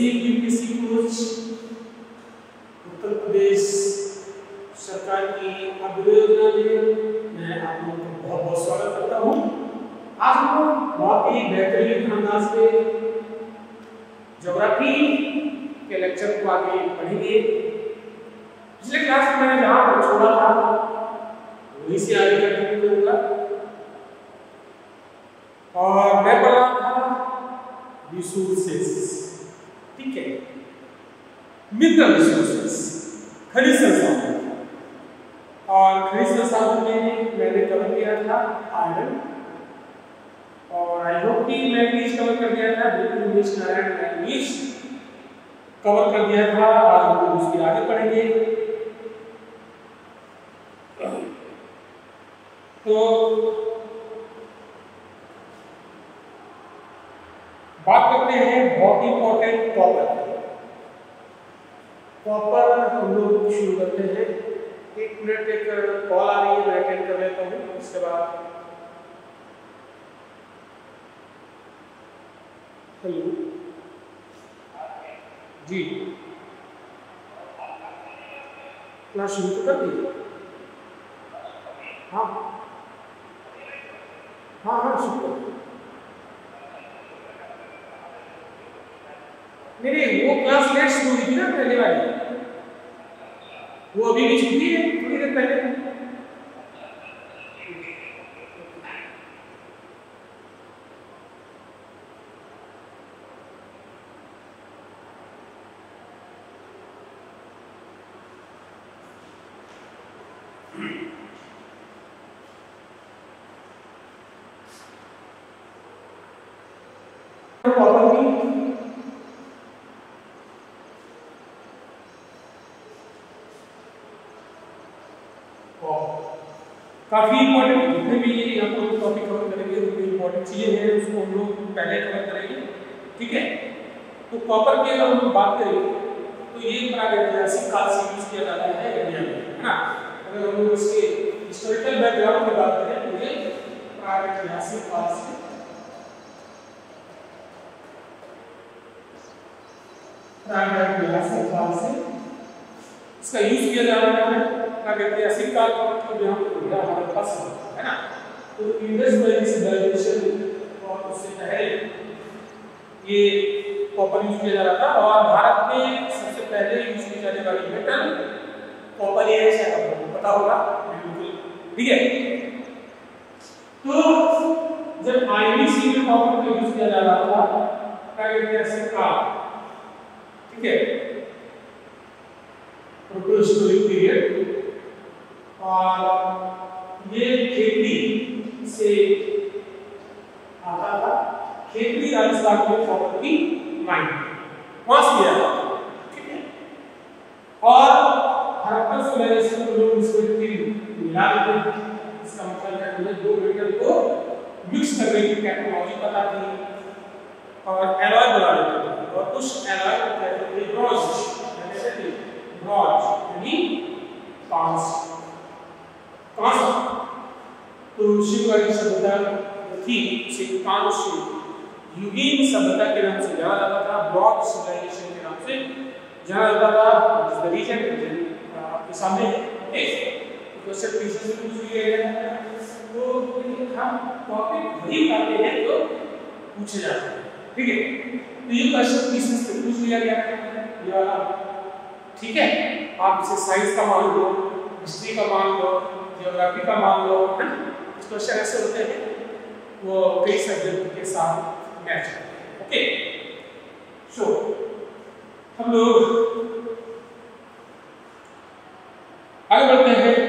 SSC UPSC coach Uttar Pradesh सरकार की योजना में मैं आप लोगों का बहुत बहुत स्वागत करता हूँ। आज हम बहुत ही बेहतरीन अंदाज से ज्योग्राफी के लेक्चर को आगे पढ़ेंगे। पिछले क्लास में मैंने जहाँ पर छोड़ा था, वहीं से आगे कंटिन्यू करूँगा और मैं पढ़ रहा था रिसोर्सेस ठीक है मिनरल रिसोर्सेस खनिज संसाधन। और खनिज संसाधन में मैंने कवर किया था आयरन और आई होप कि मैंगनीज कवर कर दिया था बिल्कुल इंग्लिश नारायण मैंगनीज कवर कर दिया था। आज हम लोग उसके आगे पढ़ेंगे तो बात करते हैं बहुत इंपॉर्टेंट कॉपर कॉपर हम लोग शुरू करते हैं। एक मिनट एक कॉल आ रही है, मैं अटेंड कर लेता हूँ उसके बाद। हेलो जी। क्लास शुरू तो कर दी हाँ। हाँ हाँ शुरू नहीं नहीं, वो क्लास लेट शुरू हुई थी ना, पहले वाली। वो अभी भी छुट्टी है थोड़ी देर पहले प्रॉब्लम काफ़ी इंपॉर्टेंट जितने भी ये हम लोग टॉपिक कवर करेंगे, जो इंपॉर्टेंट चीज़ें हैं, उसको हम लोग पहले कवर करेंगे। ठीक है? तो कॉपर की अगर हम बात करें तो ये प्रागैतिहासिक काल से यूज़ किया जाता है इंडिया में, है ना? अगर हम लोग इसके हिस्टोरिकल बैकग्राउंड की बात करें तो ये प्रागैतिहासिक काल से प्रागैतिहासिक काल से इसका यूज़ किया जा रहा है। प्रागैतिहासिक काल का मतलब यहाँ हो हमारे पास है ना? तो इंडस वैली सिविलाइजेशन और उससे पहले ये कॉपर यूज़ किया जा रहा था और भारत में सबसे पहले यूज़ की जाने वाली मेटल कॉपर ही है, शायद आपको पता होगा, बिल्कुल, ठीक है? तो जब आईबीसी में कॉपर का यूज़ किया जा रहा था प्रागैतिहासिक काल, ठीक है? प्रोटोहिस्टोरिक पीरियड और ये खेती से आता था। खेती राजस्थान में कॉपर की माइन वहाँ से लिया है? और हड़प्पन सिविलाइजेशन में लोग इसको मिला देते इसका मतलब है उन्हें दो मेटल को मिक्स करने की टेक्नोलॉजी पता थी और एलॉय बना देते थे और उस एलॉय को कहते थे ब्रॉन्ज यानी ब्रॉन्ज यानी कांस कांस तो शिववाड़ी सभ्यता थी, उसे कांस युगीन सभ्यता के नाम से जाना जाता था ब्रॉन्ज सिविलाइजेशन के नाम से जाना जाता था द रीजन आपके सामने एक क्वेश्चन पीछे से पूछ लिए गए। तो हम टॉपिक वही करते हैं तो पूछे जाते हैं, ठीक है? तो ये क्वेश्चन पीछे से पूछ लिया गया ये वाला ठीक है? आप इसे साइंस का मान लो हिस्ट्री का मान लो जियोग्राफी का मान लो कुछ क्वेश्चन ऐसे होते हैं वो कई सब्जेक्ट के साथ मैच करते हैं। ओके सो हम लोग आगे बढ़ते हैं।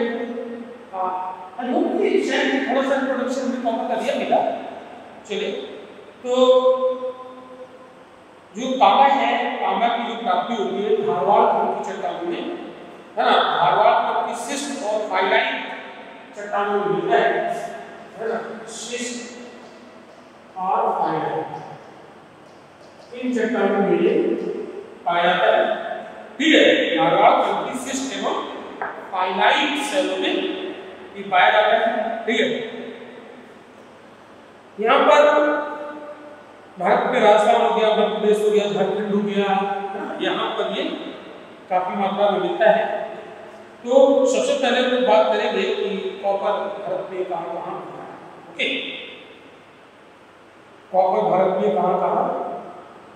सा इंट्रोडक्शन में कॉपर का दिया, मिला। चलिए तो जो तांबा है तांबा की जो प्राप्ति होती है, धारवाड़ खंड की चट्टानों में, है ना? धारवाड़ खंड की शिष्ट और फाइलाइन चट्टानों में मिलता है है और फाइलाइन इन चट्टानों में पाया जाता है ठीक है भारत में राजस्थान हो गया मध्य हो गया झारखंड हो गया यहाँ पर ये काफ़ी मात्रा में मिलता है। तो सबसे पहले हम बात करेंगे कि कॉपर भारत में कहाँ कहाँ ओके? कॉपर भारत में कहाँ कहाँ?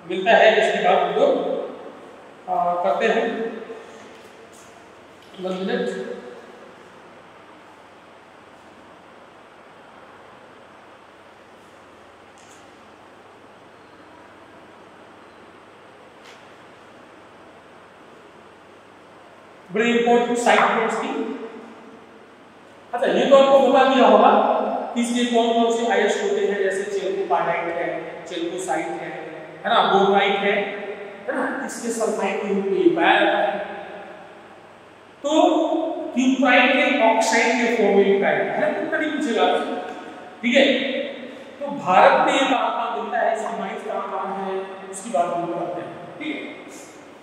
मिलता है इसकी बात हम लोग करते हैं। वन मिनट बड़ी इंपॉर्टेंट साइड नोट्स की। अच्छा ये तो आपको बता दिया होगा इसके कौन कौन से आयस होते हैं, जैसे चेल्कोपाडाइट है चेल्कोसाइट है है ना बोराइट है है ना, इसके सल्फाइड के रूप में ये पाया जाता है। तो क्यूप्राइट के ऑक्साइड के फॉर्म में पाया है तो कभी पूछेगा ठीक है तो भारत में ये कहाँ कहाँ मिलता है, इसकी माइंस कहाँ कहाँ है, उसकी बात हम करते हैं। ठीक है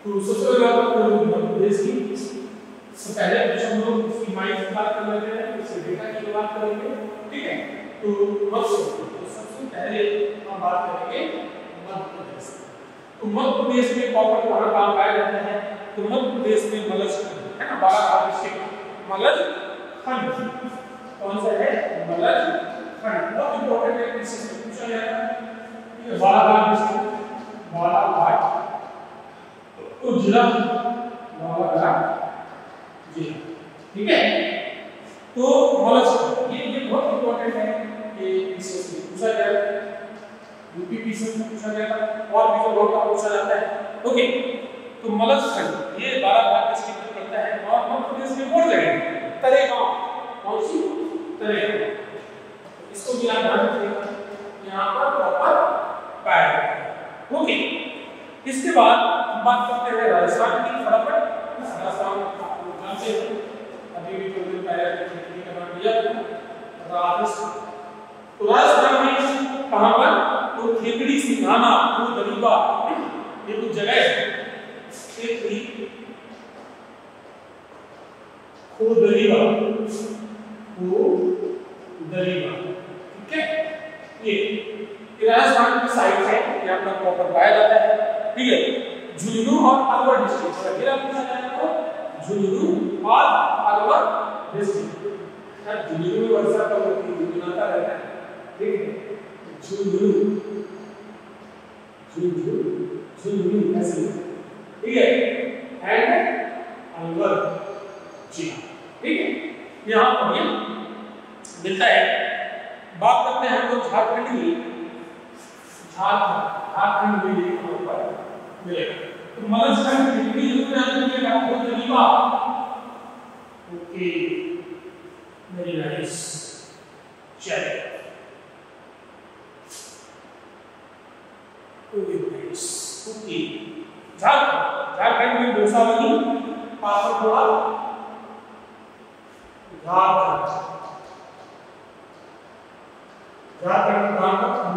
तो सबसे पहले बात करें मध्य प्रदेश की। तो पहले कुछ हम लोग सीमाएँ की बात कर लेते हैं फिर डेटा की बात करेंगे ठीक है? तो मत्स्य तो सबसे पहले हम बात करेंगे मध्य प्रदेश तो मध्य प्रदेश में कॉपर कहाँ कहाँ पाया जाता है। तो मध्य प्रदेश में मलज है ना? बालाघाट डिस्ट्रिक्ट मलज खंड। कौन सा है? मलज खंड। बहुत इंपॉर्टेंट है किसी से पूछा ठीक है बालाघाट डिस्ट्रिक्ट बालाघाट तो जिला बालाघाट जी ठीक है? तो नॉलेज ये ये बहुत इंपॉर्टेंट है कि इसे पूछा जाए यूपी में पूछा जाएगा और भी जो बहुत पूछा जाता है। ओके तो मलस खंड ये बारह भाग डिस्ट्रिक्ट में पड़ता है, और मध्य प्रदेश में और जगह तरे गाँव कौन सी? तरे इसको भी आप ध्यान रखिएगा। यहाँ पर प्रॉपर जाता ओके इसके बाद हम बात करते हैं राजस्थान की फटाफट। राजस्थान से अभी भी थोड़ी देर पहले खेती का नाम लिया राजस्थान तो राजस्थान में कहाँ पर तो खेकड़ी सिंघाना वो दरीबा ये कुछ जगह है। खेकड़ी खो दरीबा खो दरीबा ठीक है? ये राजस्थान की साइड है यहाँ पर प्रॉपर पाया जाता है। ठीक है? झुंझुनू और अलवर डिस्ट्रिक्ट अगर पूछा जाए तो झुंझुनू और अलवर डिस्ट्रिक्ट सर झुंझुनू में वर्षा कब होती है? गुनगुनाता रहता है। ठीक है? झुंझुनू झुंझुनू झुंझुनू ऐसे ठीक है? एंड अलवर जी ठीक है? यहाँ पर ये मिलता है। बात करते हैं हम लोग झारखंड की। झारखंड। झारखंड में ये कहाँ मिलेगा। तो मलस्कन कितनी ज़रूर के लिए आपको तरीका ओके वेरी नाइस चलिए। ओके। झारखंड झारखंड में गोसावली पापड़ोड़ा झारखंड। झारखंड का नाम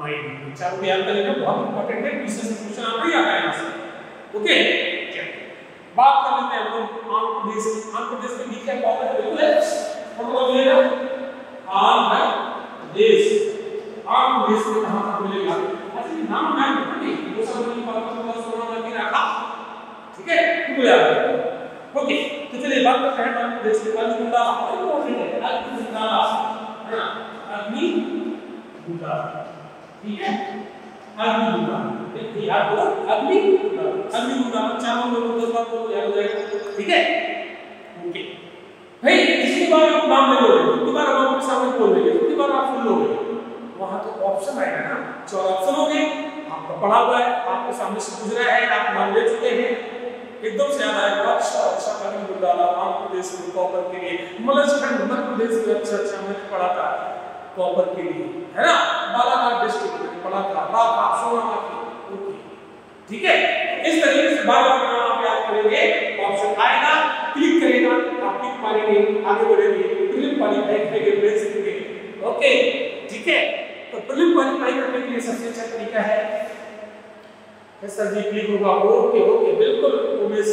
माइंड चारों याद कर लेना बहुत इंपॉर्टेंट है पीछे से क्वेश्चन आता ही आता है यहाँ से। ओके बात कर लेते हैं हम लोग आंध्र प्रदेश आंध्र प्रदेश में लिखा है, कौन है? बिल्कुल है। हम लोग लेना आंध्र प्रदेश। आंध्र प्रदेश में कहाँ पर मिलेगा? ऐसे नाम नाम नहीं। वो सब नहीं पता तो सोना लगी रखा। ठीक है? तुम याद रखो ओके तो चलिए, बात करते हैं आंध्र प्रदेश के अग्निकुंडा इंपॉर्टेंट है अग्निकुंडा है ना अग्नि गुंडा ठीक है अग्नि गुंडा एक याद होगा अग्नि गुंडा चारों लोगों को बात को याद हो जाएगा ठीक है ओके भाई इसके बाद आप नाम ले लोगे कितनी बार हम आपके सामने बोल देंगे बार आप सुन लोगे वहाँ तो ऑप्शन आएगा ना चार ऑप्शन होंगे आपका पढ़ा हुआ है आपके सामने से गुजरा है आप नाम ले चुके हैं एकदम से याद आएगा अच्छा अच्छा अग्नि गुंडा आंध्र प्रदेश में कॉपर के लिए मलजखंड मध्य प्रदेश में अच्छा अच्छा मैंने पढ़ा था कॉपर के लिए है ना बालाघाट डिस्ट्रिक्ट बालाघाट राका सोनामाखी ओके ठीक है इस तरीके से बार बार नाम आप याद करेंगे ऑप्शन आएगा क्लिक करेगा आप टिक मारेंगे आगे बढ़ेंगे प्रीलिम क्वालीफाई करेंगे मेंस करेंगे ओके ठीक है तो प्रीलिम क्वालीफाई करने के लिए सबसे अच्छा तरीका है यस सर जी क्लिक होगा ओके ओके बिल्कुल उमेश।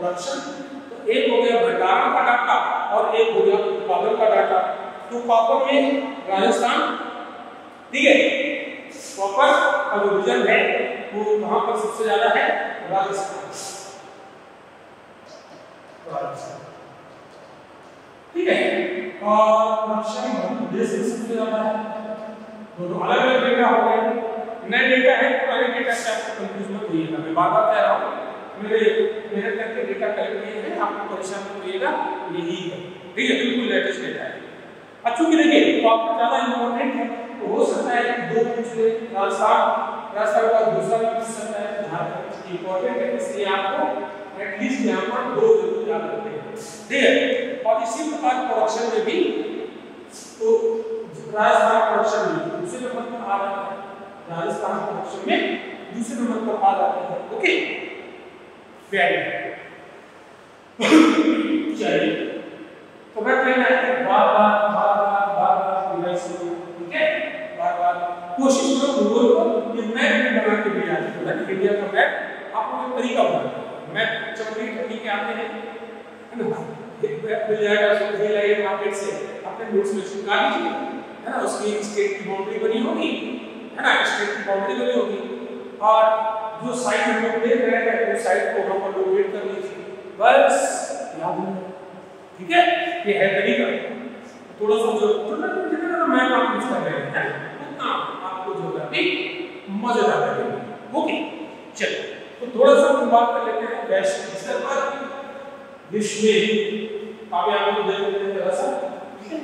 प्रोडक्शन तो एक हो गया भंडारण का डाटा और एक हो गया उत्पादन का डाटा। तो कॉपर में राजस्थान, ठीक है कॉपर का जो रिज़र्व है वो कहाँ पर सबसे ज़्यादा है? राजस्थान। ठीक है और प्रोडक्शन मध्य प्रदेश में सबसे ज़्यादा है। दोनों अलग अलग डेटा हो गए। नए डेटा है, पुराने डेटा से आपको कंफ्यूज मत होइएगा, मैं बार बार कह रहा हूँ। मेरे मेहनत करके डेटा कलेक्ट किए हैं, आपको परेशान मत होइएगा यही है। ठीक है, बिल्कुल लेटेस्ट डेटा है। अब चूँकि देखिए टॉपिक ज़्यादा इंपॉर्टेंट है तो हो सकता है कि दो पूछ ले राजस्थान राजस्थान का दूसरा भी सकता है झारखंड इंपॉर्टेंट है, इसलिए आपको एटलीस्ट यहाँ पर दो ज़रूर याद रखते हैं। ठीक है, और इसी प्रकार प्रोडक्शन में भी तो राजस्थान प्रोडक्शन में, दूसरे नंबर पर आ रहा है राजस्थान प्रोडक्शन में, दूसरे नंबर पर आ रहा है। ओके वेरी चलिए तो मैं कहना है बार बार बार बार बार बार रिवाइज करो, ठीक है? बार बार। कोशिश करो गूगल पर ये मैप भी बना के दिया है इंडिया का मैप आपको एक तरीका बना मैप चमड़ी ठंडी के आते हैं। है ना एक मैप मिल जाएगा उसको कहीं लाइए मार्केट से। अपने नोट्स में चिपका लीजिए, है ना? उसकी स्टेट की बाउंड्री बनी होगी, है ना? स्टेट की बाउंड्री बनी होगी। और जो साइड हम लोग देख रहे हैं वो साइड को वहाँ पर लोकेट कर लीजिए बस, याद हो। ठीक है? ये है तरीका। थोड़ा सा जो, थोड़ा जितना मैप आप यूज़ कर रहे हैं उतना आपको जो है अभी मज़ेदार लगेगा ओके चलिए तो थोड़ा सा हम बात कर लेते हैं वैश्विक स्तर पर। विश्व में आप यहाँ पर देख लेते हैं जरा सा ठीक है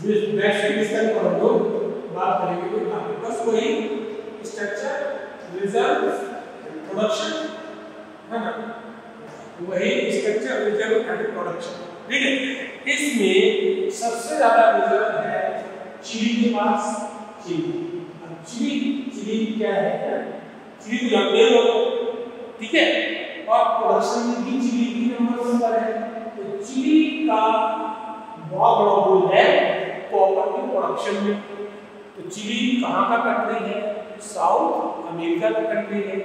वैश्विक स्तर पर हम लोग बात करेंगे तो आपके पास वही स्ट्रक्चर रिज़र्व प्रोडक्शन है ना? वही स्ट्रक्चर रिज़र्व एंड प्रोडक्शन ठीक है? इसमें सबसे ज़्यादा रिज़र्व है चिली के पास। चिली अब चिली चिली क्या है? चिली तो जानते हो। ठीक है? और प्रोडक्शन में भी चिली की नंबर वन पर है। तो चिली का बहुत बड़ा रोल है। कॉपर के प्रोडक्शन में। तो चिली कहाँ का कंट्री है? साउथ अमेरिका का कंट्री है।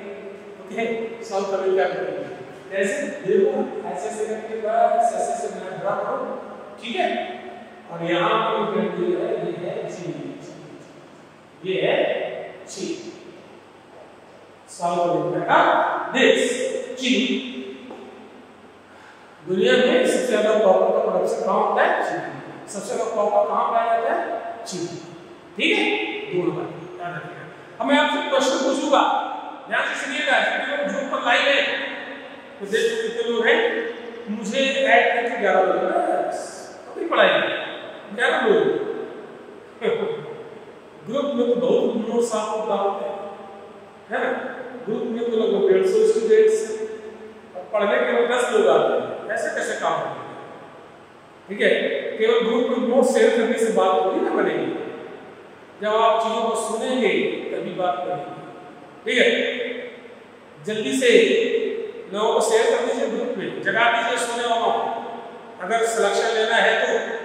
ओके साउथ अमेरिका का कंट्री ऐसे देखो ऐसे ऐसे करके बस ऐसे ऐसे मैं ड्रा करो ठीक है? और यहाँ पर कंट्री है, ये है चिली ये है चिली साउथ अमेरिका का देश चिली दुनिया में सबसे ज़्यादा कॉपर का प्रोडक्शन कहाँ होता है? चिली सबसे ज़्यादा कॉपर कहाँ पाया जाता है चिली ठीक है? दो नंबर। याद रखिएगा। अब मैं आपसे क्वेश्चन पूछूँगा। ध्यान से सुनिएगा लोग जो पर लाइव है। तो देख कितने लोग हैं। मुझे ऐड करके ग्यारह लोग बस अपनी पढ़ाई ग्यारह लोग ग्रुप में तो बहुत नोट्स आपको प्राप्त है। है ना? ग्रुप में तो लगभग डेढ़ सौ स्टूडेंट्स पढ़ने के लिए दस लोग आते हैं। ऐसे कैसे काम होगा? ठीक है? केवल ग्रुप में नोट शेयर करने से बात थोड़ी ना बनेगी। जब आप चीज़ों को सुनेंगे, तभी बात बनेगी। ठीक है? जल्दी से लोगों को शेयर कर दीजिए ग्रुप में। जगा दीजिए सोने वालों अगर सिलेक्शन लेना है तो।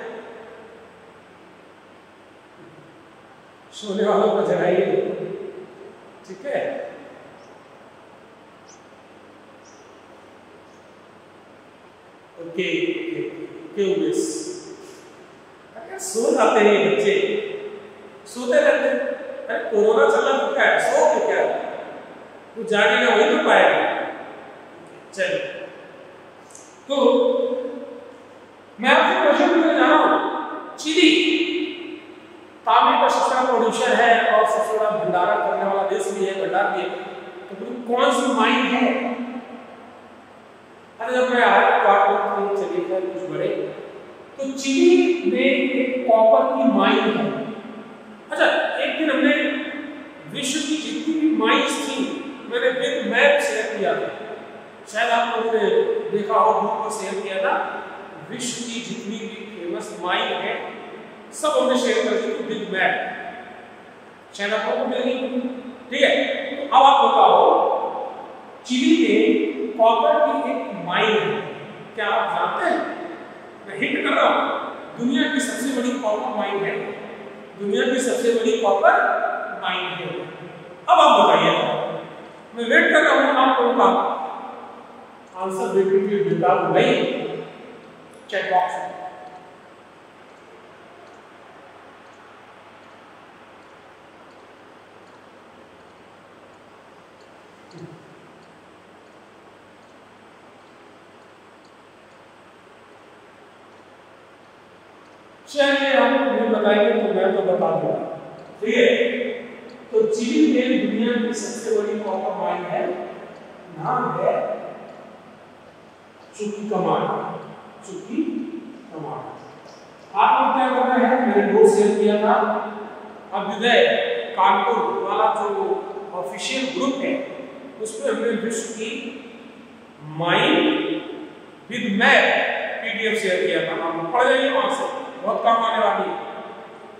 सोने वालों को जगाइए। ठीक है? ओके। ओके उमेश सो जाते हैं बच्चे। सोते रहते अरे कोरोना चल तो है सो के क्या? तू जागेगा वही तो पाएगा चलिए तो मैं आपसे क्वेश्चन पूछने जा रहा हूँ। चिली तांबे का सबसे बड़ा प्रोड्यूसर है और सबसे बड़ा भंडारा करने वाला देश भी है, भंडार भी है। तो कौन सी माइन है? अरे जब मैं आया पार्ट में चलिए खैर कुछ बड़े। तो चिली में एक कॉपर की माइन है। अच्छा एक दिन हमने विश्व की जितनी भी माइंस थी, मैंने बिग मैप शेयर किया था। शायद आप लोगों ने देखा हो ग्रुप पर शेयर किया था, विश्व की जितनी भी फ़ेमस माइन है, सब हमने शेयर कर दी थी बिग मैप शायद आप लोगों को मिल गई ठीक है तो अब आप बताओ, चिली में कॉपर की एक माइन है। क्या आप जानते हैं? मैं हिंट कर रहा हूँ। दुनिया की सबसे बड़ी कॉपर माइन है। दुनिया की सबसे बड़ी कॉपर माइन है। अब आप बताइए। मैं वेट कर रहा हूँ आप लोगों का। आंसर देखने के लिए बिल्कुल नहीं चेक बॉक्स चलिए हम नहीं बताएँगे तो मैं तो बता दूँगा। ठीक है? तो चिली में दुनिया की सबसे बड़ी कॉपर माइन है? नाम है चुकी कमान। चुकी कमान। आपको क्या है? शेयर किया था। कानपुर वाला जो ऑफिशियल ग्रुप है उसमें हमने विश्व की mine with map PDF share किया था। आप पढ़ जाइए वहाँ से। बहुत काम आने वाली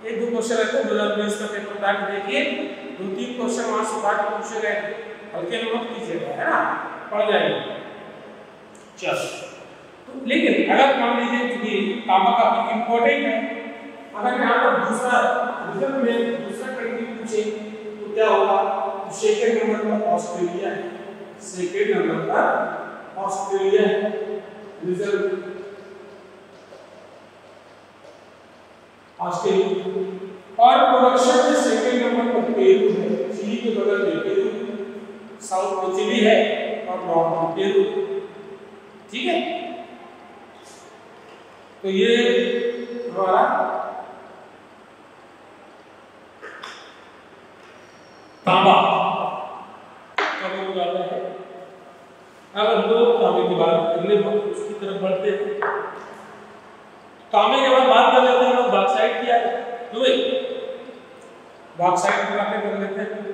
एक दो क्वेश्चन रहते हैं हज़ार उन्नीस का पेपर उठा देखिए दो तीन क्वेश्चन वहाँ से उठा पूछे गए। हल्के में मत कीजिएगा, है ना? पढ़ जाएँगे। चल। तो लेकिन अगर मान लीजिए कि कामा का इंपॉर्टेंट है, अगर यहाँ पर दूसरा रिज़ल्ट में दूसरा कंट्री पूछे तो क्या होगा? तो सेकेंड नंबर पर ऑस्ट्रेलिया है। सेकेंड नंबर पर ऑस्ट्रेलिया है। रिज़ल्ट ऑस्ट्रेलिया और प्रोडक्शन में सेकंड नंबर पर पेरू है। चिली के बगल में पेरू साउथ में चिली है और नॉर्थ में पेरू ठीक है? तो ये हमारा तांबा। जाता है। अब हम लोग तांबे की बात अगले उसकी तरफ़ बढ़ते हैं। तांबे के बाद बात कर लेते बॉक्साइट की है? भाई बॉक्साइट की बातें कर लेते हैं।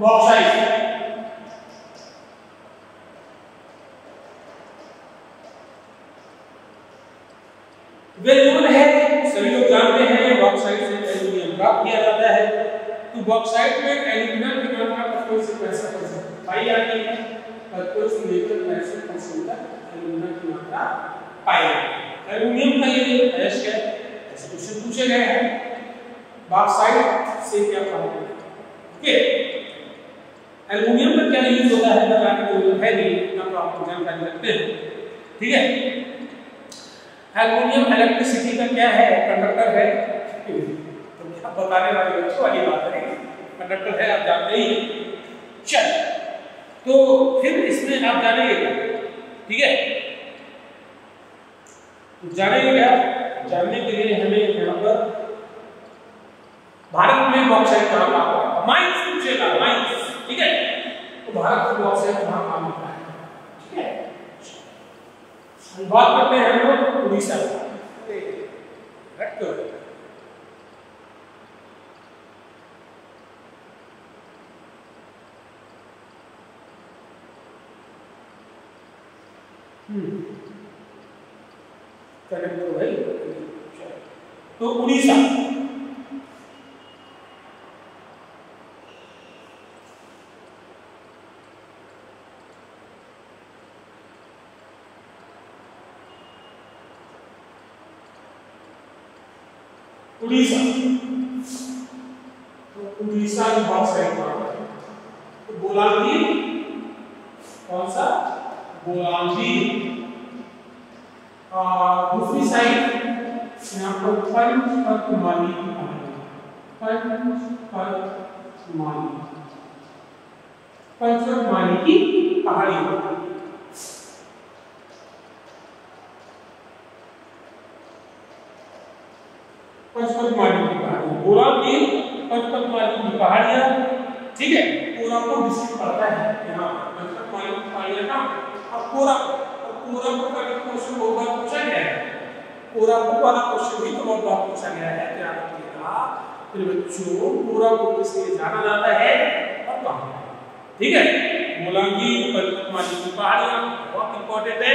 बॉक्साइट वेल नोन बॉक्साइट है में एल्यूमिनियम की मात्रा पचपन से पैंसठ परसेंट पाई जाती है। पचपन से लेकर पैंसठ परसेंट तक एल्यूमिनियम की मात्रा पाई है। एल्यूमिनियम का ये ऐश है, ऐसे क्वेश्चन पूछे गए हैं। बॉक्साइट से क्या फ़ायदा है? ओके एल्युमिनियम का क्या यूज़ होता है? बताने की ज़रूरत है नहीं इतना तो आपको जानकारी रखते हैं। ठीक है? एल्युमिनियम इलेक्ट्रिसिटी का क्या है? कंडक्टर है। तो क्या बताने वाले बच्चों वाली बात है। कंडक्टर है, आप जानते ही चल तो फिर इसमें आप जानेंगे क्या? ठीक है? जानेंगे क्या? जानने के लिए हमें यहाँ पर भारत में बॉक्साइट कहाँ काम आता है? माइंस पूछेगा, माइंस। ठीक है? तो भारत में बॉक्साइट कहाँ काम आता है? ठीक है? बात करते हैं हम लोग उड़ीसा हट कर कनेक्ट करो भाई तो उड़ीसा विभाग साइड पर तो बोलांगी कौन सा बोलांगी दूसरी साइड यहाँ पर पंच पद्मानी पंच पद्मानी पंच पद्मानी की पहाड़ी पचपतमाली की पहाड़ी गोरा की पचपतमाली की पहाड़ियाँ ठीक है कोरापुर डिस्ट्रिक्ट पड़ता है यहाँ पचपतमाली की पहाड़ियाँ कहाँ अब कोरा कोरापुर का भी क्वेश्चन बहुत बार पूछा गया है कोरापुर वाला क्वेश्चन भी तो बहुत बार पूछा गया है ध्यान रखिएगा फिर बच्चों कोरापुर किस लिए जाना जाता है और कहाँ ठीक है मोलांगी पचपतमाली की पहाड़ियाँ बहुत इंपॉर्टेंट है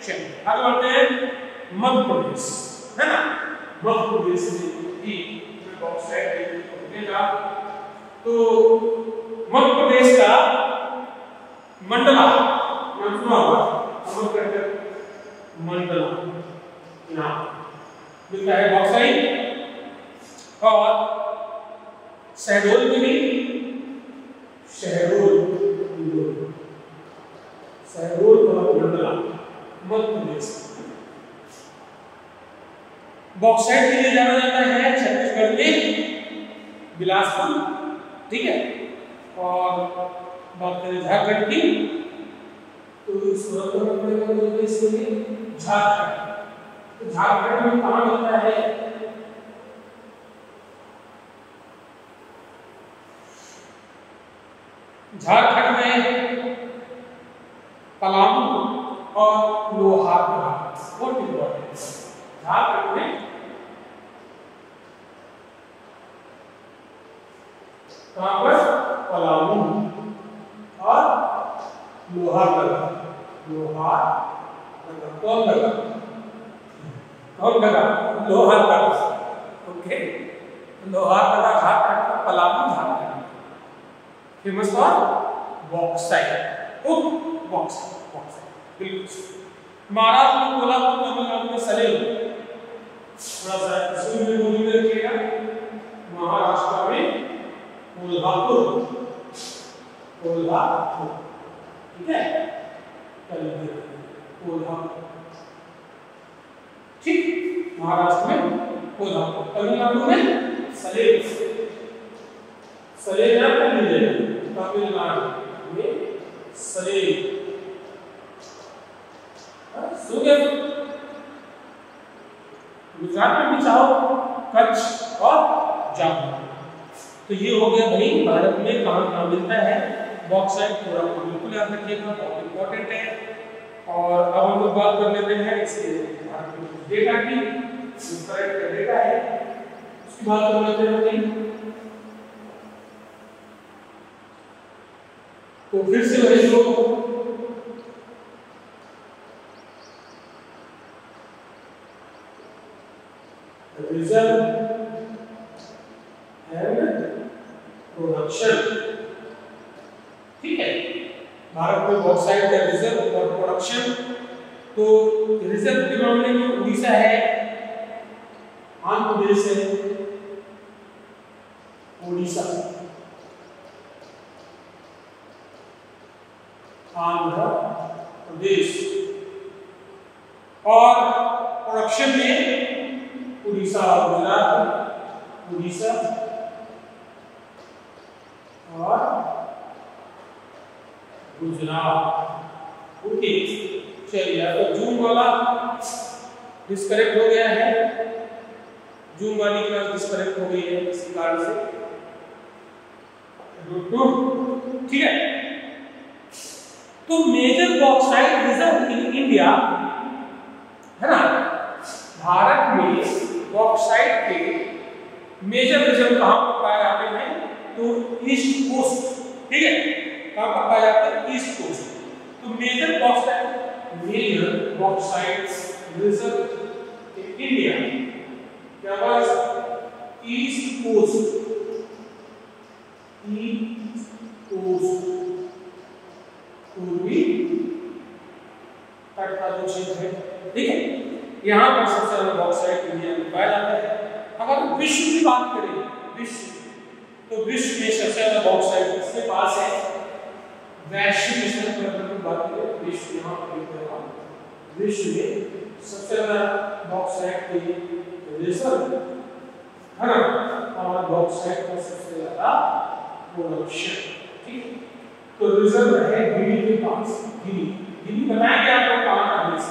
चलिए आगे बढ़ते हैं मध्य प्रदेश है ना मध्य प्रदेश में भी बॉक्साइट मिलेगा तो मध्य प्रदेश का मंडला नाम सुना होगा अमरकंटक मंडला यहाँ मिलता है बॉक्साइट और शहडोल में भी शहडोल शहडोल और मंडला मध्य प्रदेश बॉक्साइट के लिए जाना जाता है छत्तीसगढ़ के बिलासपुर, ठीक है? और बात करें झारखंड की तो झारखंड। तो झारखंड में कहा मिलता है? झारखंड में पलामू और लोहारपुरा इंपॉर्टेंट झारखंड में पलामू और लोहारनगर लोहारनगर कौन नगर कौन नगर लोहारनगर ओके लोहारनगर झारखंड का Palamu Jharkhand. Famous for bauxite oh bauxite bauxite बिल्कुल महाराष्ट्र में कोल्हापुर तमिलनाडु में सलेम थोड़ा सा इसमें भी बोली रखिएगा महाराष्ट्र में कोल्हापुर। कोल्हापुर। ठीक है? कोल्हापुर। ठीक? महाराष्ट्र में कोल्हापुर। तमिलनाडु में सलेम नाम कर लीजिए तमिलनाडु में सुगम गुजरात में भी चाहो, कच्छ और जामुन तो ये हो गया भाई, भारत में कहाँ कहाँ मिलता है। बॉक्साइट पूरा बिल्कुल याद रखिएगा, बहुत इंपॉर्टेंट है। और अब हम लोग बात कर लेते हैं इसके डेटा की। डेटा है। उसकी बात कर लेते हैं भाई तो फिर से वही and प्रोडक्शन ठीक है? भारत में का रिज़र्व और प्रोडक्शन तो रिज़र्व के मामले में उड़ीसा है, आंध्र है, उड़ीसा। आंध्र प्रदेश। और प्रोडक्शन में उड़ीसा और गुजरात, उड़ीसा। और गुजरात। ओके, चलिए तो जून वाला डिस्कनेक्ट हो गया है। जून वाली क्लास डिस्कनेक्ट हो गई है इसी कारण से। ठीक है? तो major bauxite reserve in India है ना? भारत में बॉक्साइट के मेजर रिज़र्व कहाँ पर पाए जाते हैं? तो ईस्ट कोस्ट ठीक है? कहाँ पर पाए जाते हैं? ईस्ट कोस्ट तो major bauxite major bauxite reserve in India क्या was east coast east coast पूर्वी तट का जो क्षेत्र है, ठीक है? यहाँ पर सबसे ज़्यादा बॉक्साइट इंडिया में पाया जाता है। अगर विश्व की बात करें, विश्व तो विश्व में सबसे ज़्यादा बॉक्साइट किसके पास है? वैश्विक स्तर पर अगर हम बात करें, विश्व यहाँ पर विश्व में सबसे ज़्यादा बॉक्साइट की रिज़र्व है ना और बॉक्साइट का सबसे ज़्यादा प्रोडक्शन ठीक है? तो रिज़र्व है गिनी के पास, गिनी। गिनी बताएँगे आपको कहाँ का देश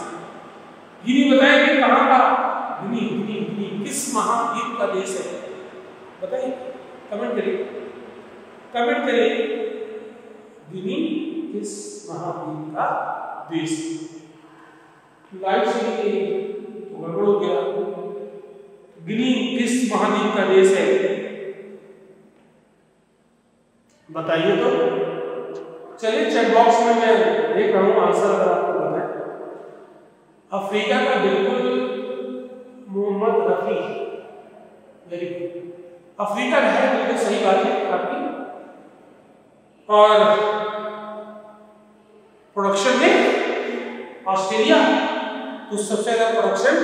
गिनी बताएँगे कहाँ का? गिनी गिनी गिनी। किस महाद्वीप का देश है? बताइए कमेंट करिए। कमेंट करिए। गिनी किस महाद्वीप का देश? लाइट से तो गड़बड़ हो गया। गिनी किस महाद्वीप का देश है? बताइए तो। चलिए चेक बॉक्स में मैं देख रहा हूँ आंसर अगर आपको पता है। अफ्रीका का बिल्कुल Mohammad Rafi. Very good Africa है बिल्कुल सही बात है आपकी। और प्रोडक्शन में ऑस्ट्रेलिया तो सबसे ज़्यादा प्रोडक्शन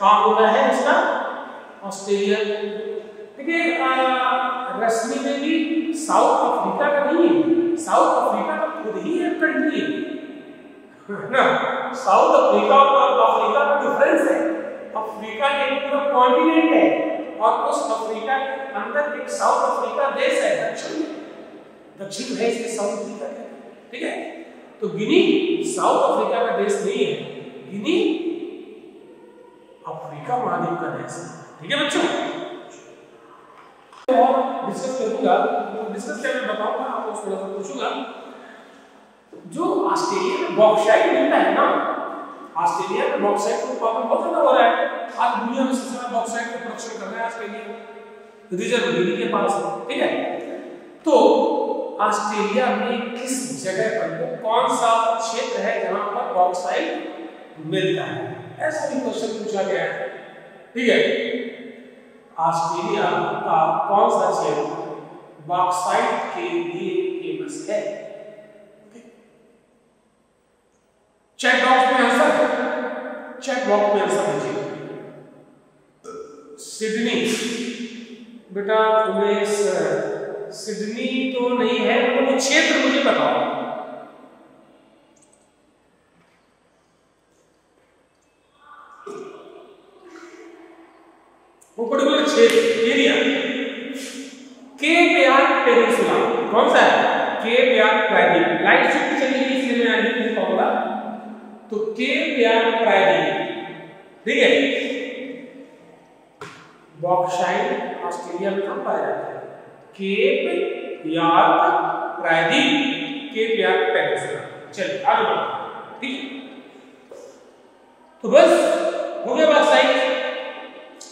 कहाँ होता है इसका? ऑस्ट्रेलिया। देखिए रश्मि में भी साउथ अफ्रीका का नहीं है। साउथ अफ्रीका का खुद ही एक कंट्री ना साउथ अफ्रीका और अफ्रीका का डिफरेंस है। अफ्रीका एक पूरा कॉन्टिनेंट है और उस अफ्रीका के अंदर एक साउथ अफ्रीका देश है, दक्षिण दक्षिण है इसलिए साउथ अफ्रीका कहते ठीक है? तो गिनी साउथ अफ्रीका का देश नहीं है। गिनी अफ्रीका महाद्वीप का देश है। ठीक है बच्चों? डिस्कस करूँगा डिस्कस करके बताऊँगा, आपको थोड़ा सा पूछूँगा। जो ऑस्ट्रेलिया में बॉक्साइट मिलता है ना, ऑस्ट्रेलिया में बॉक्साइट का उत्पादन बहुत ज़्यादा हो रहा है। आज दुनिया में सबसे ज़्यादा बॉक्साइट का प्रोडक्शन कर रहा है ऑस्ट्रेलिया। रिज़र्व दिल्ली के पास, ठीक है? तो ऑस्ट्रेलिया में किस जगह पर कौन सा क्षेत्र है जहाँ पर बॉक्साइट मिलता है? ऐसा भी क्वेश्चन पूछा गया है, ठीक है? ऑस्ट्रेलिया का कौन सा क्षेत्र बॉक्साइट के लिए फ़ेमस है? चेक बॉक्स में आंसर चेक बॉक्स में आंसर दीजिए। सिडनी बेटा उमेश सिडनी तो नहीं है तो क्षेत्र मुझे बताओ। वो पर्टिकुलर क्षेत्र एरिया केप यार्ड पेनिनसुला कौन सा है केप यार्ड प्रायद्वीप लाइट शिफ्ट चली गई इसलिए मैं नहीं लिख पाऊँगा तो केप यार्ड प्रायद्वीप ठीक है? बॉक्साइट ऑस्ट्रेलिया में कहाँ पाया जाता है? केप यार्ड प्रायद्वीप केप यार्ड पेनिनसुला चलिए, आगे बढ़ते ठीक है? तो बस, हो गया बॉक्साइट।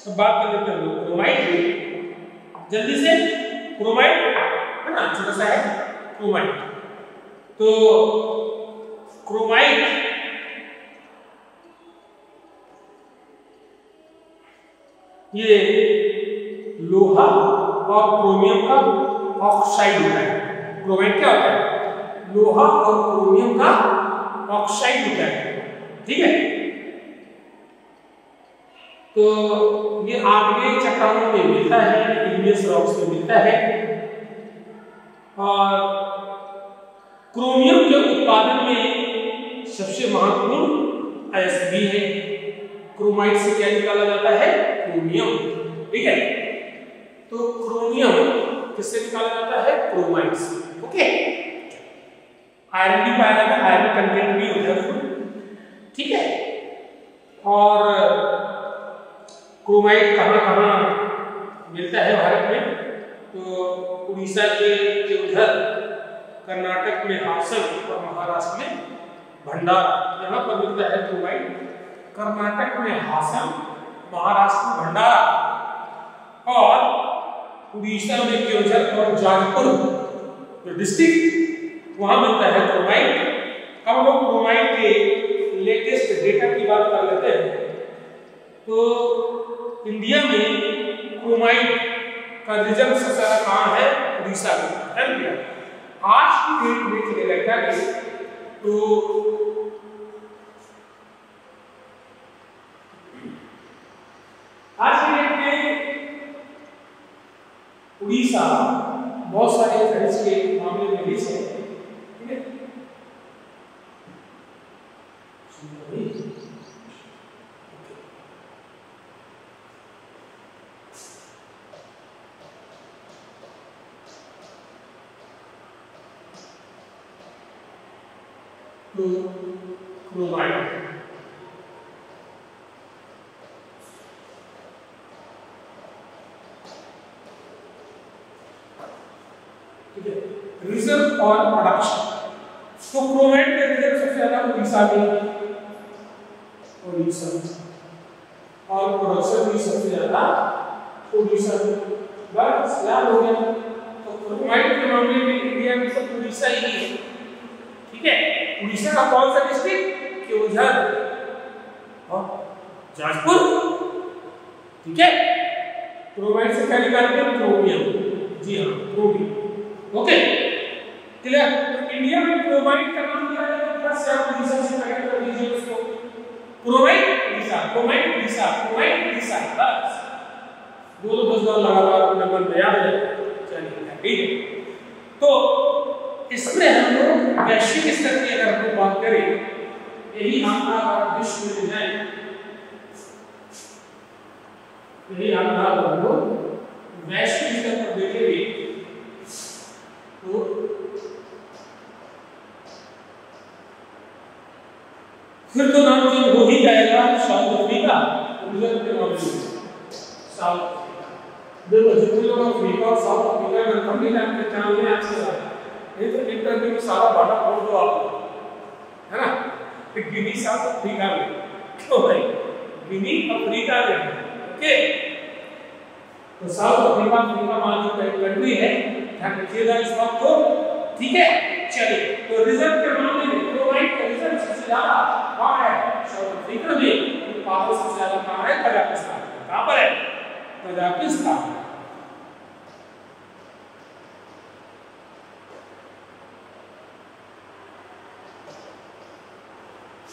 अब बात कर लेते हैं क्रोमाइट जल्दी से क्रोमाइट है ना? छोटा सा है क्रोमाइट तो क्रोमाइट ये लोहा और क्रोमियम का ऑक्साइड होता है। क्रोमाइट क्या होता है? लोहा और क्रोमियम का ऑक्साइड होता है। ठीक है? तो ये आगे चट्टानों में मिलता है इग्नियस रॉक्स में मिलता है। और क्रोमियम के उत्पादन में सबसे महत्वपूर्ण अयस्क है। क्रोमाइट से क्या निकाला जाता है? क्रोमियम ठीक है? तो क्रोमियम किससे निकाला जाता है? क्रोमाइट से ओके आयरन भी पाया जाता है आयरन कंटेंट भी होता है ठीक है? और क्रोमाइट कहाँ कहाँ मिलता है भारत में? तो उड़ीसा के उधर, कर्नाटक में, हासन और महाराष्ट्र में, भंडारा, यहाँ पर मिलता है क्रोमाइट कर्नाटक में हासन महाराष्ट्र में भंडारा। और उड़ीसा में केवझर और जाजपुर, जो डिस्ट्रिक्ट वहाँ मिलता है क्रोमाइट अब लोग क्रोमाइट के लेटेस्ट डेटा की बात कर लेते हैं। तो इंडिया में क्रोमाइट का रिज़ल्ट सबसे ज़्यादा कहाँ है? उड़ीसा में। आज की डेट में चले लगता है तो आज की डेट में उड़ीसा बहुत सारे फ्रेंड्स के मामले में रिच है। ठीक है to provide रिज़र्व और प्रोडक्शन तो क्रोमेट के रिज़र्व सबसे ज़्यादा उड़ीसा में उड़ीसा और प्रोडक्शन भी सबसे ज़्यादा उड़ीसा में बस याद हो गया तो क्रोमाइट के मामले में इंडिया में सब उड़ीसा ही है ठीक है उड़ीसा का कौन सा डिस्ट्रिक्ट केवझर और जाजपुर ठीक है क्रोमाइट से क्या निकालते हैं क्रोमियम जी हाँ क्रोमियम ओके क्लियर तो इंडिया में क्रोमाइट का नाम दिया जाता है प्लस या उड़ीसा से कनेक्ट कर दीजिए उसको chromite Orissa chromite Orissa chromite Orissa बस दो दो दस बार लगातार अपने मन में याद है चलिए ठीक है तो इसमें हम लोग वैश्विक स्तर की अगर हम बात करें यही हमारा विश्व में जाए यही हमारा हम लोग वैश्विक स्तर पर देखेंगे। तो फिर तो नाम चेंज हो ही जाएगा साउथ अफ्रीका रिज़ल्ट के में साउथ देखो, जितने लोग अफ्रीका और साउथ अफ्रीका में हम नहीं जानते चाँद में अच्छे नहीं तो इंटरव्यू में सारा बाटा बोल दो आप। है ना? गिनी साउथ अफ्रीका में। क्यों भाई? गिनी अफ्रीका में। ओके? तो साउथ अफ्रीका अफ्रीका मान लो एक कंट्री है। ध्यान रखिएगा इस बात को। ठीक है? चलिए तो रिज़ल्ट के मामले में क्लोराइड का रिज़ल्ट सबसे ज़्यादा कहाँ है? साउथ अफ्रीका में। उत्पादन सबसे ज़्यादा कहाँ है? कजाकिस्तान कहाँ पर है? कजाकिस्तान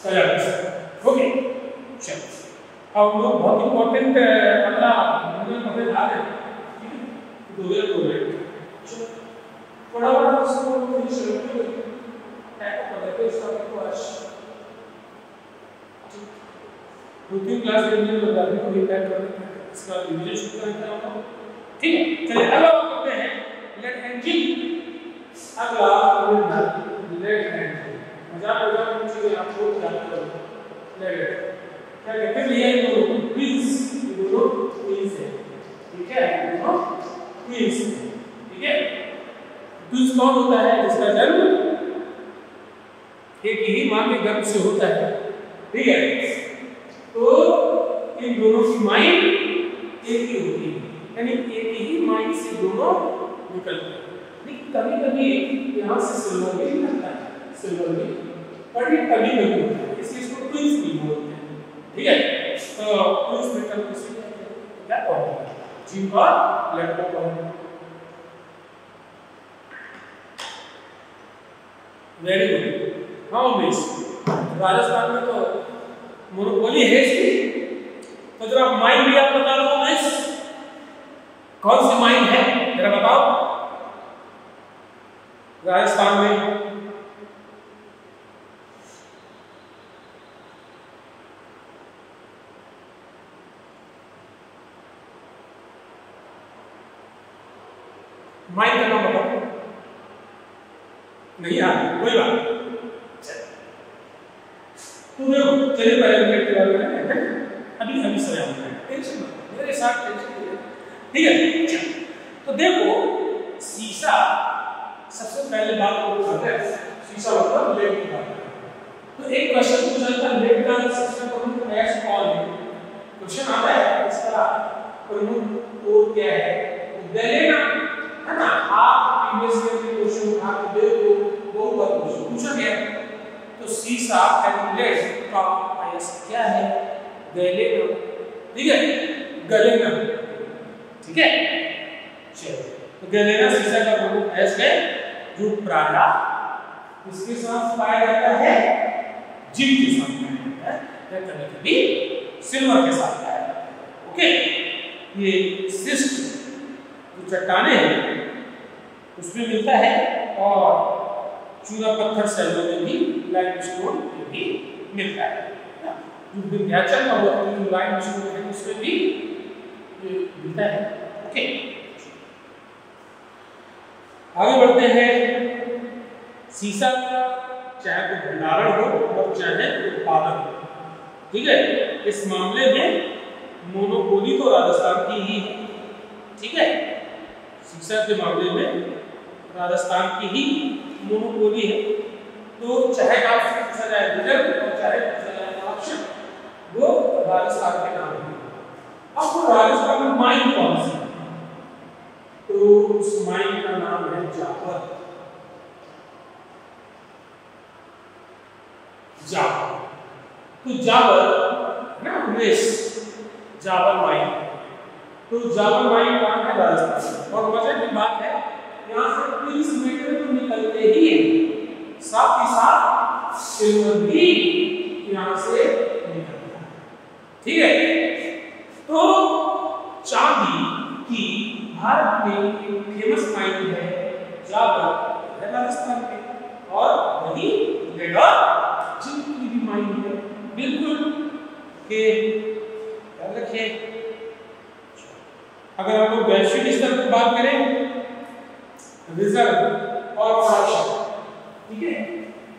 कजाकिस्तान ओके चलो। अब हम लोग बहुत इंपॉर्टेंट अगला मूवमेंट पढ़ने जा रहे हैं। दो हज़ार दो में। थोड़ा बड़ा उसको फिनिश करके टैग कर देते हैं। इसका आपको आज दो तीन क्लास के लिए बता दें कोई टैग कर देते हैं। इसका रिवीजन शुरू करते हैं। हम ठीक है? चलिए अगला करते हैं। लेट एंजिन अगला लेट एंजिन मज़ाक मज़ाक में चीज़ें आपको याद करो लेट क्या कहते हैं ये दोनों ट्विंस ये दोनों ट्विंस है ठीक है ये ट्विंस ठीक है ट्विंस कौन होता है जिसका जन्म एक ही माँ के गर्भ से होता है ठीक है तो इन दोनों की माइंड एक ही होती है यानी एक ही माइंड से दोनों निकलते हैं कभी कभी यहाँ से सिल्वर भी निकलता है सिल्वर भी बट ये कभी नहीं होता है इसलिए इसको ट्विंस भी बोलते हैं ठीक है? तो ट्विंस मेटल किसी क्या कहते हैं। जिम और लड़कों को very good how Umesh Rajasthan में तो मोनोपोली है इसकी। तो जरा माइंड भी आप बता दो मिस कौन सी माइंड है? जरा बताओ। राजस्थान में माइक का नाम बताओ नहीं आ कोई बात तो देखो चलिए पहले मिनट के बारे में अभी अभी समय होता है टेंशन मत मेरे साथ टेंशन ठीक है तो देखो शीशा सबसे पहले बात को करते हैं शीशा मतलब लेड की बात तो एक क्वेश्चन पूछा था लेड का सबसे प्रमुख एक्स कौन है क्वेश्चन आता है इसका प्रमुख कोड क्या है गलेना है ना आप प्रीवियस ईयर के क्वेश्चन उठा के देखो बहुत बार क्वेश्चन पूछा गया तो सीसा कैलकुलेट का आयस क्या है? गलेना ठीक है? गलेना ठीक है? चलो। तो गलेना सीसा का प्रमुख आयस है जो प्राय इसके साथ पाया जाता है जिंक के साथ पाया जाता है। या कभी कभी सिल्वर के साथ पाया जाता है। ओके? ये सिस्ट जो चट्टाने हैं, उसमें मिलता है और चूना पत्थर शैलों में भी लाइमस्टोन भी मिलता है जो विंध्याचल का हुआ, जो लाइमस्टोन है, उसमें भी मिलता है ओके आगे बढ़ते हैं। सीसा चाहे तो भंडारण हो और चाहे उत्पादन हो, ठीक है? इस मामले में मोनोपोली तो राजस्थान की ही है, ठीक है? शिक्षा के मामले में राजस्थान की ही मोनोपोली है। तो चाहे आपसे पूछा जाए रिज़ल्ट और चाहे पूछा जाए ऑप्शन वो राजस्थान के नाम है। अब वो राजस्थान में माइन कौन सी तो उस माइन का नाम है जावर जावर तो जावर ना उमेश जावर माइन तो जावर माइन कहाँ है राजस्थान और मज़े की बात है यहाँ से तीस मीटर तो निकलते ही साथ ही साथ सिल्वर भी यहाँ से निकलता है। ठीक है? तो चांदी की भारत में एक फ़ेमस माइन है जावर राजस्थान में और वही लेडर जिनकी भी माइन है, बिल्कुल के रखिए। अगर हम लोग वैश्विक स्तर पर बात करें रिज़र्व और प्रोडक्शन ठीक है?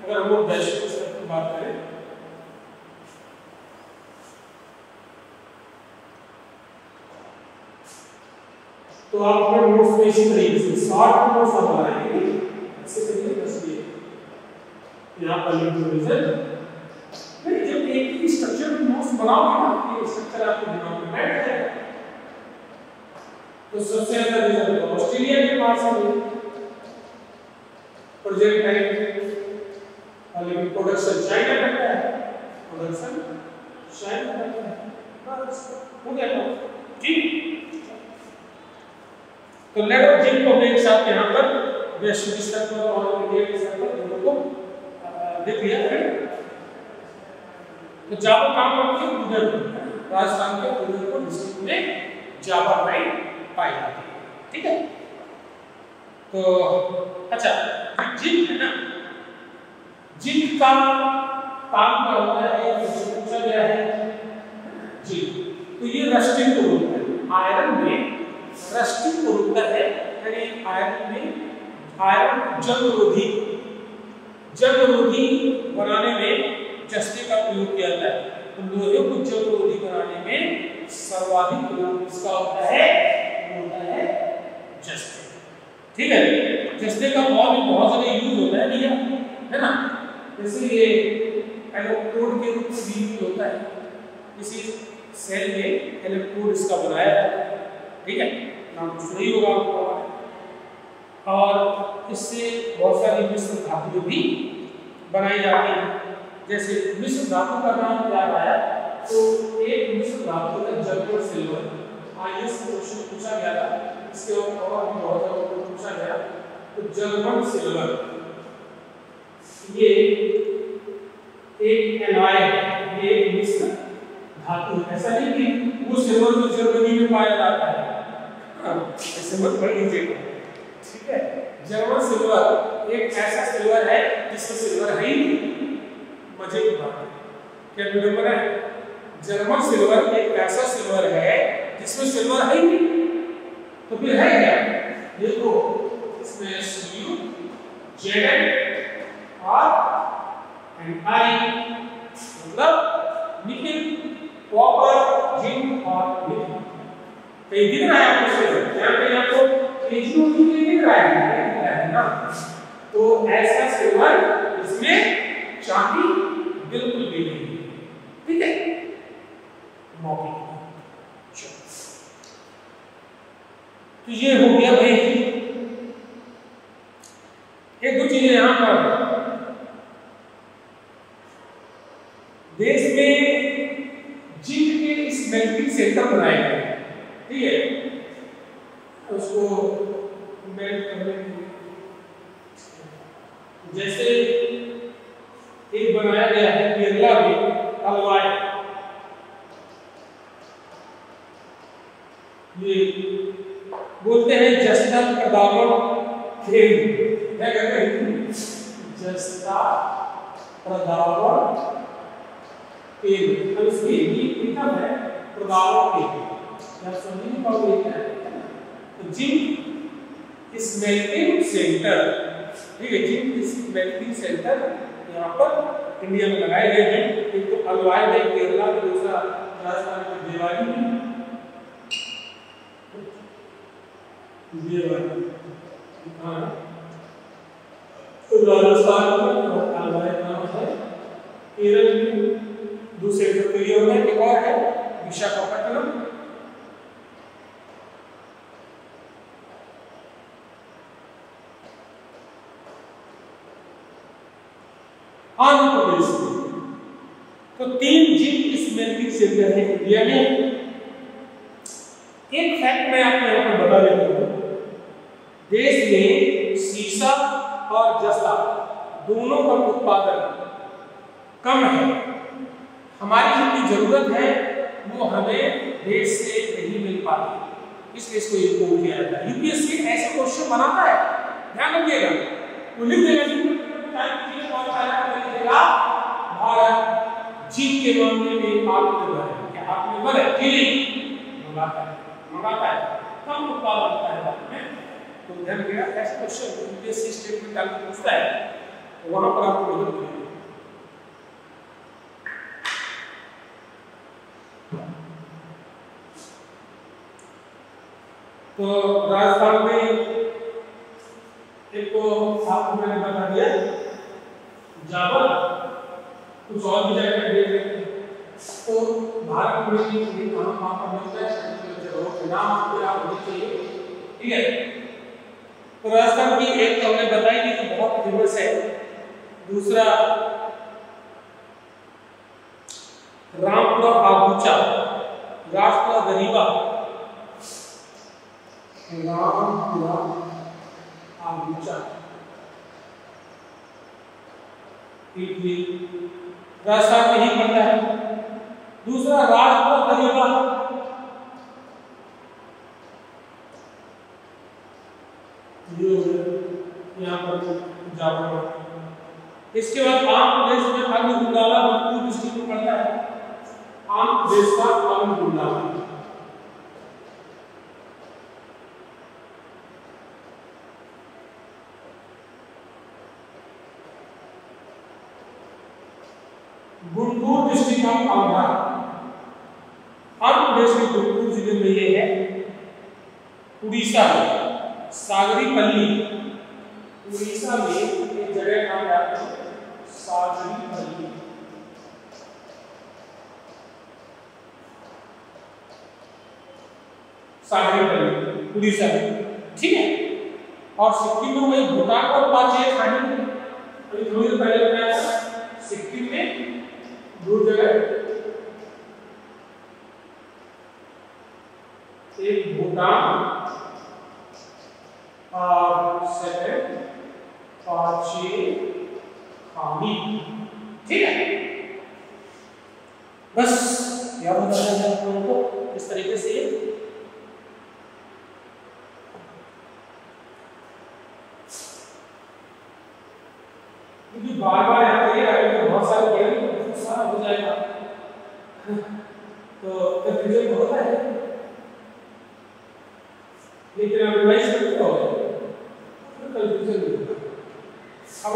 अगर हम लोग वैश्विक स्तर पर बात करें तो आप अपने नोट्स में इसी तरीके से शॉर्ट नोट्स आप बनाएँगे। ऐसे करिए, बस ये। यहाँ पर लिख दो रिज़ल्ट नहीं, जब एक ही स्ट्रक्चर में नोट्स बनाओगे ना, ये स्ट्रक्चर आपके दिमाग में बैठ जाएगा। तो सबसे ज़्यादा रिज़ल्ट तो ऑस्ट्रेलिया के पास है प्रोजेक्ट टाइम और लेकिन प्रोडक्शन चाइना करता है। प्रोडक्शन चाइना करता है। बस हो। गया तो ठीक। तो लेट ऑफ़ जिंक को एक साथ यहाँ पर वैश्विक स्तर पर और इंडिया के पर दोनों को देख लिया है तो जावा काम करती है? उधर राजस्थान के उदयपुर डिस्ट्रिक्ट में जावा माइन पाई जाती है ठीक है? तो अच्छा जिंक है ना जिंक काम होता है पूछा गया है। जिंक तो ये रस्टिंग को रोकता है। आयरन में रस्टिंग को रोकता है, यानी आयरन में आयरन जंगरोधी जंगरोधी बनाने में जस्ते का प्रयोग किया जाता है। तो लोहे को जंगरोधी बनाने में सर्वाधिक प्रयोग इसका होता है? होता है जस्ते ठीक है? जस्ते का और भी बहुत सारे यूज़ होता है भैया है? ना? ये इलेक्ट्रोड के रूप में भी यूज़ होता है। किसी सेल में इलेक्ट्रोड इसका बनाया है, ठीक है? नाम कुछ नहीं होगा आपको। और इससे बहुत सारी मिश्र धातुएँ भी बनाई जाती हैं, जैसे मिश्र धातु का नाम क्या आया तो एक मिश्र धातु है जर्मन सिल्वर आईएएस क्वेश्चन पूछा गया था। इसके और भी बहुत सारे पूछा गया। तो जर्मन सिल्वर ये एक एलॉय है, ये मिश्र धातु है। ऐसा नहीं कि वो सिल्वर जो जर्मनी में पाया जाता है। ऐसे मत पढ़ लीजिएगा ठीक है? जर्मन सिल्वर एक ऐसा सिल्वर है जिसमें सिल्वर है ही मज़े की बात है। क्या वीडियो है? जर्मन सिल्वर एक ऐसा सिल्वर है जिसमें सिल्वर है ही नहीं तो फिर है क्या देखो इसमें Su Zn और एंड आई ध्यान रखिएगा ऐसे क्वेश्चन यूपीएससी स्टेटमेंट डाल के पूछता है तो वहाँ पर आपको मदद मिलेगी तो राजस्थान में एक आपको मैंने बता दिया जावर कुछ और भी जगह देख लेते हैं। तो भारत में ये कहाँ कहाँ पर मिलता है जगहों के नाम आपको याद होने चाहिए। ठीक है? तो राजस्थान की एक तो हमने बताई कि तो बहुत फ़ेमस है। दूसरा रामपुरा आगूचा राष्ट्र गरीबा। रामपुरा आगूचा राजस्थान में ही पड़ता है। दूसरा राष्ट्र गरीबा ये यहाँ जावा इसके बाद आंध्र प्रदेश में अन्य गुंडाला मणिपुर डिस्ट्रिक्ट में पड़ता है। आंध्र प्रदेश का अन्य गुंडाला डिस्ट्रिक्ट आंध्रा प्रदेश के गुंटूर ज़िले में ये है। उड़ीसा में सागरीपल्ली। उड़ीसा में एक जगह नाम है? आपको सागरीपल्ली सागरीपल्ली उड़ीसा में। ठीक है? और सिक्किम में वही भूटान और पाँच पाचे खाने में अभी थोड़ी देर पहले बताया था। सिक्किम में दो जगह। एक भूटान, और सेकंड पाचे आमी ठीक है? बस याद होना है आप लोगों को इस तरीके से ये। क्योंकि बार बार यहाँ पे आएँगे बहुत सारे पढ़ेंगे तो सारा हो जाएगा तो कंफ्यूजन होता है लेकिन आप रिवाइज करते हो तो कंफ्यूजन नहीं होता अब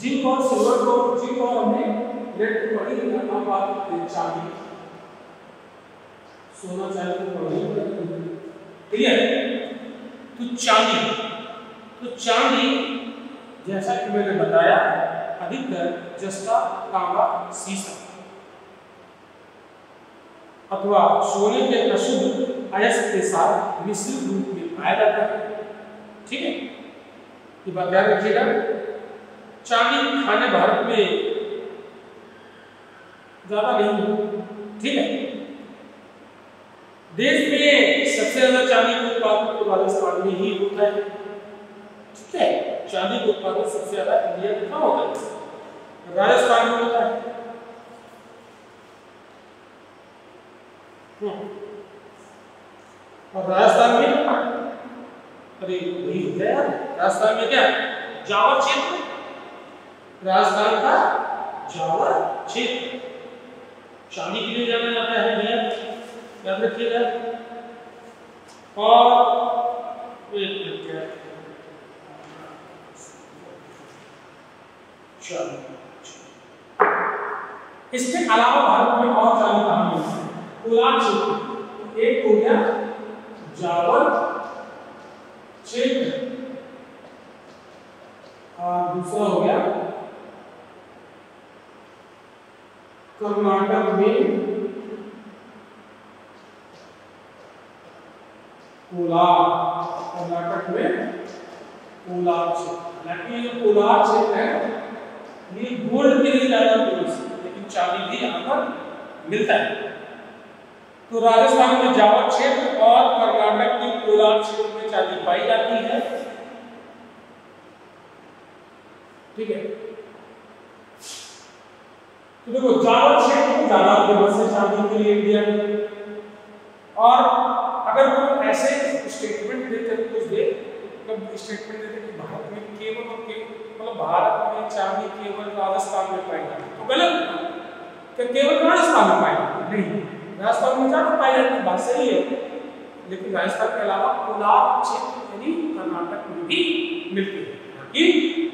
जिंक और सिल्वर को जिंक और हमने लेड को पढ़ी है अब बात करते हैं चांदी सोना चांदी को पढ़ी क्लियर तो चांदी तो चांदी, जैसा कि मैंने बताया, अधिकतर जस्ता तांबा सीसा। अथवा सोने के अशुद्ध अयस्क के साथ मिश्रित रूप में पाया जाता है। ठीक है? ये बात ध्यान रखिएगा चांदी खाने भारत में ज़्यादा नहीं ठीक है? देश में सबसे ज़्यादा चांदी का उत्पादन तो राजस्थान में ही होता है, ठीक है? चांदी का उत्पादन सबसे ज़्यादा इंडिया में कहाँ होता है? राजस्थान में होता है। और राजस्थान में अरे वही है यार राजस्थान में क्या? जावर क्षेत्र राजस्थान का जावर क्षेत्र। चांदी के लिए जाना जाता है भैया। याद रखिएगा। और एक मिनट इसके अलावा भारत में और कहाँ मिलती है? कोलार क्षेत्र। एक हो गया जावर क्षेत्र दूसरा हो गया। कर्नाटक में कोलार कर्नाटक में कोलार क्षेत्र। हालाँकि ये कोलार क्षेत्र है, ये गोल्ड के लिए ज़्यादा फ़ेमस है, लेकिन चांदी भी यहाँ पर मिलता है। तो राजस्थान में जावा क्षेत्र और कर्नाटक के कोलार क्षेत्र में चांदी पाई जाती है। ठीक है? तो देखो, जावा क्षेत्र में ज़्यादा फ़ेमस है चांदी के लिए इंडिया में। और अगर वो ऐसे स्टेटमेंट देते कुछ दे मतलब स्टेटमेंट देते कि भारत में केवल और केवल मतलब भारत में चांदी केवल राजस्थान में पाई जाती है। तो गलत क्या केवल राजस्थान में पाई नहीं। राजस्थान में ज़्यादा पाई जाती है बात सही है। लेकिन राजस्थान के अलावा कोलार क्षेत्र यानी कर्नाटक में भी मिलती है। कि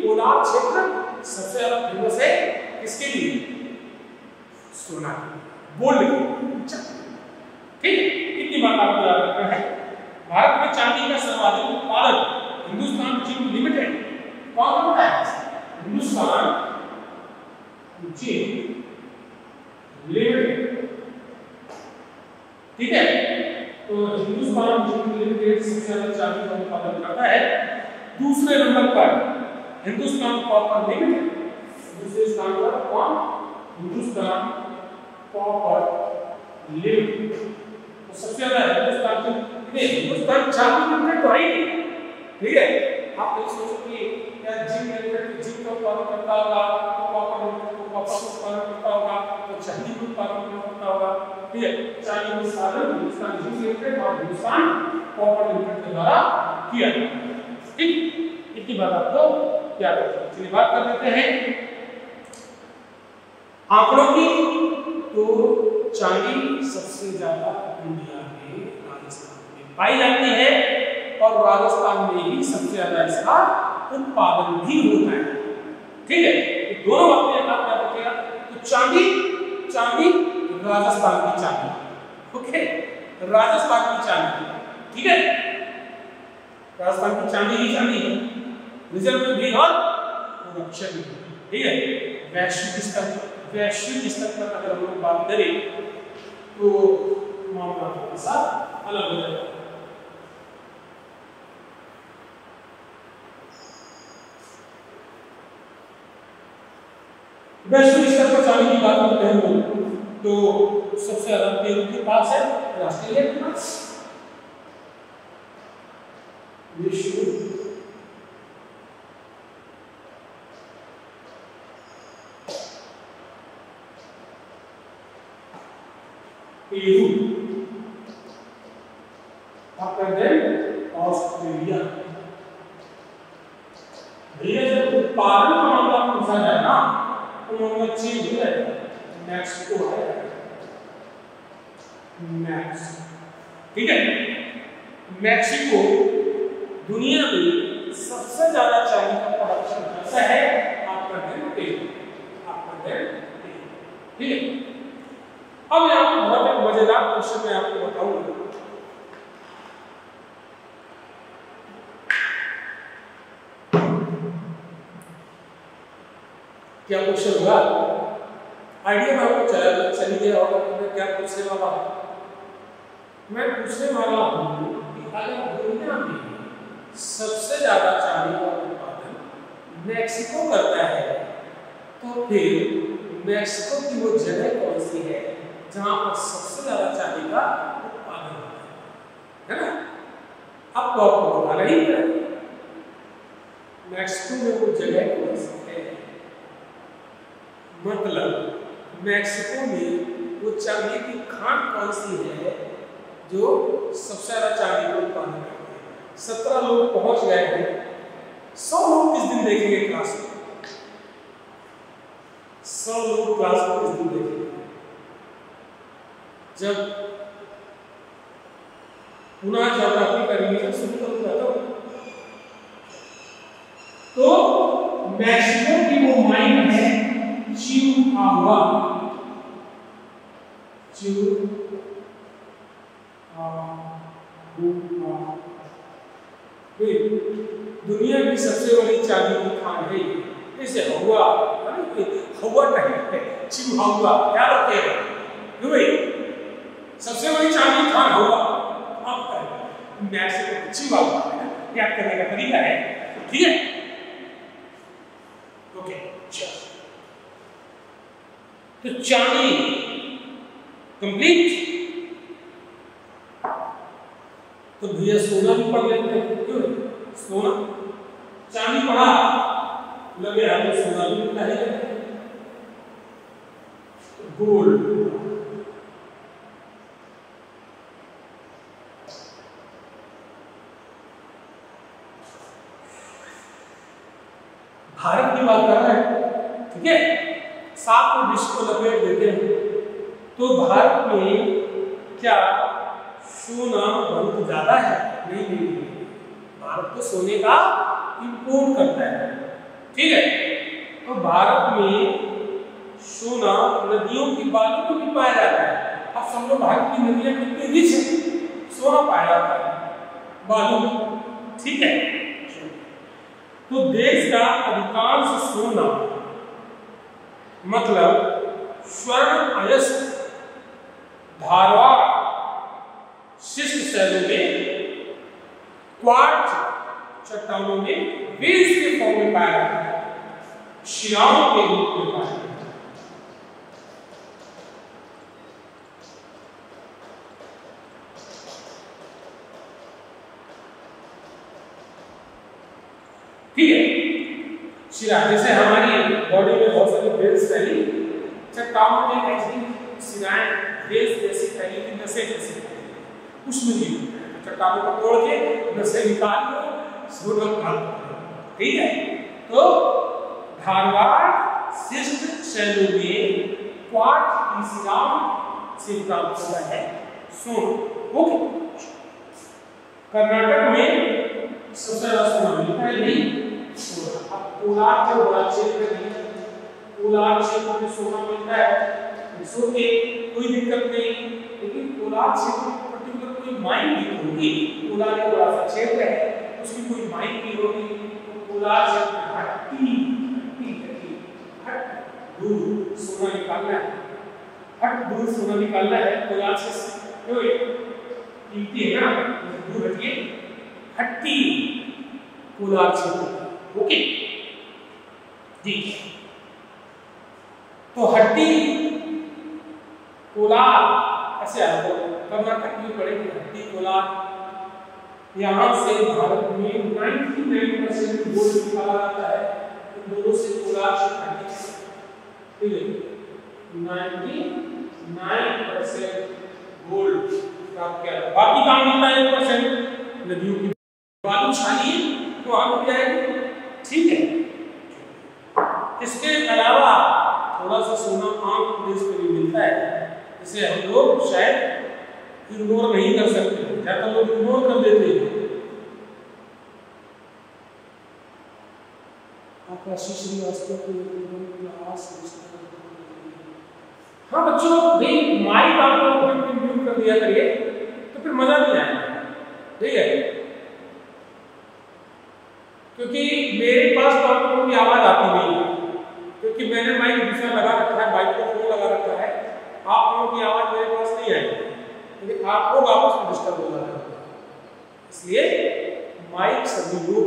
कोलार क्षेत्र सबसे ज़्यादा फ़ेमस है किसके लिए? सोना गोल्ड ठीक इतनी बात आपको याद रखना है। भारत में चांदी का सर्वाधिक उत्पादन हिंदुस्तान जिंक लिमिटेड कौन करता है? हिंदुस्तान जिंक लिमिटेड ठीक है? तो हिंदुस्तान जिंक लिमिटेड का उत्पादन करता है, दूसरे नंबर पर हिंदुस्तान कॉपर लिमिटेड, दूसरे स्थान पर कौन? Hindustan copper limited. तो सबसे ज़्यादा हिंदुस्तान के हिंदुस्तान तो है ही ठीक है? आप देख सोचो कि या जिंक लिमिटेड का उत्पादन करता होगा तो कॉपर लिमिटेड को कॉपर का उत्पादन करता होगा तो चांदी का उत्पादन करता होगा। ठीक है। चांदी का उत्पादन हिंदुस्तान जिंक लिमिटेड और हिंदुस्तान कॉपर लिमिटेड के द्वारा किया ठीक? इतनी बात आपको रखना चलिए बात कर लेते हैं। आंकड़ों की। तो चांदी सबसे ज़्यादा इंडिया में राजस्थान में पाई जाती है और राजस्थान में ही सबसे ज़्यादा इसका उत्पादन भी होता है। ठीक है? तो दोनों बातें आप याद रखिएगा। तो चांदी चांदी राजस्थान की चांदी। ओके? राजस्थान की चांदी। ठीक है? राजस्थान की चांदी ही चांदी है। रिज़र्व में भी और प्रोडक्शन भी ठीक है? वैश्विक स्तर वैश्विक स्तर पर अगर हम लोग बात करें तो मामला थोड़ा सा अलग हो जाएगा। वैश्विक स्तर पर चांदी की बात करते हैं तो सबसे अलग पेरू के पास है ऑस्ट्रेलिया के पास विश्व ऑस्ट्रेलिया। भैया, जब उत्पादन का मामला पूछा जाए ना तो उन्होंने चीज़ हो जाएगा मैक्सिको है। मैक्स ठीक है मैक्सिको दुनिया में सबसे ज़्यादा चांदी का प्रोडक्शन करता है? आपका दिन पेरू आपका दिन ठीक है? अब यहाँ पर बहुत एक मज़ेदार क्वेश्चन मैं आपको बताऊँगा। क्या क्वेश्चन होगा? आइडिया में आपको चला, चली गया होगा कि मैं क्या पूछने वाला हूँ? मैं पूछने वाला हूँ कि अगर दुनिया में सबसे ज़्यादा चांदी का उत्पादन मैक्सिको करता है। तो फिर मैक्सिको की वो जगह कौन सी है जहाँ पर सबसे ज़्यादा चांदी का उत्पादन होता है? है ना? अब तो आपको बताना ही है। मैक्सिको में वो जगह कौन सी है? मतलब मैक्सिको में वो चांदी की खान कौन सी है जो सबसे ज़्यादा चांदी का उत्पादन करती है? सत्रह लोग पहुँच गए हैं। सौ लोग किस दिन देखेंगे क्लास में सौ लोग क्लास में किस दिन देखेंगे? जब पुनः ज्योग्राफी का रिवीजन शुरू करूँगा तो तो चिहुआहुआ चिहुआहुआ दुनिया की सबसे बड़ी चांदी की खान है इसे हुआ हुआ नहीं है याद रखिएगा। क्यों भाई सबसे बड़ी चांदी की खान हुआ अब मैक्सिको चिहुआहुआ याद करने का तरीका है। ठीक है? ओके, चलो। तो चांदी कंप्लीट तो भैया सोना भी पढ़ लेते हैं। क्यों? सोना चांदी पढ़ा। लगे हमें सोना भी मिलता है गोल्ड भारत की बात कर रहे हैं ठीक है सात को विश्व को लपेट देते हैं। तो भारत में क्या सोना बहुत ज़्यादा है? नहीं नहीं भारत तो सोने का इंपोर्ट करता है। ठीक है? तो भारत में सोना नदियों की बालू में भी पाया जाता है। अब समझो भारत की नदियाँ कितनी रिच है सोना पाया जाता है, बालू। ठीक है? तो देश का अधिकांश सोना मतलब स्वर्ण अयस्क धारवाड़ शिष्ट शैलों में, क्वार्ट्ज चट्टानों में वेल्स के फॉर्म में पाया जाता है। शिलाओं के रूप में पाया जाता है। ठीक है? शिला जैसे हमारी बॉडी में बहुत सारी वेल्स फैली। चट्टानों में ऐसी शिलाएँ वेल्स जैसी फैली थी नसें जैसी उसमें नहीं चट्टानों को तोड़ के नसें निकाल लो सोना निकाल ठीक है? तो धारवाड़ शिष्ट शैलों में क्वार्ट की शिलाओं से प्राप्त होता है। सोना, ओके? कर्नाटक में सबसे ज़्यादा सोना मिलता है नहीं सोना। अब कोलार जो बड़ा क्षेत्र है कोलार क्षेत्र में सोना मिलता है। सो के कोई दिक्कत नहीं। लेकिन कोलार क्षेत्र में पर्टिकुलर कोई माइन भी होगी। कोलार एक बड़ा सा क्षेत्र है, उसकी कोई माइन भी होगी। तो कोलार क्षेत्र में हट्टी हट्टी हट्टी, हट दूर सोना निकालना है। हट दूर सोना निकालना है कोलार क्षेत्र क्यों कीमती है ना दूर हटिए। हट्टी कोलार क्षेत्र ओके? जी। तो हट्टी कोलार, ऐसे आपको कर्नाटक में पड़ेगी हट्टी कोलार। यहाँ से भारत में 99 परसेंट गोल्ड निकाला जाता है इन दोनों से कोलार हट्टी ठीक है? 99 परसेंट प्राप्त किया था बाकी काम मिलता है एक परसेंट नदियों की बालू छानिए तो आग मिल जाएगी ठीक है? इसके अलावा थोड़ा सा सोना आंध्र प्रदेश में भी मिलता है इसे हम लोग शायद इग्नोर नहीं कर सकते। ज़्यादा लोग इग्नोर कर देते हैं। श्रीवास्तव हाँ बच्चों भाई माइक आप लोग म्यूट कर दिया करिए तो फिर मज़ा नहीं आएगा। ठीक है? क्योंकि मेरे पास तो आप लोगों आवाज़ आती नहीं क्योंकि मैंने माइक माइक्रोफोन लगा रखा है। आप लोगों की आवाज़ मेरे पास नहीं आएगी लेकिन आप लोग आपस में डिस्टर्ब हो जाते हैं। इसलिए माइक सभी लोग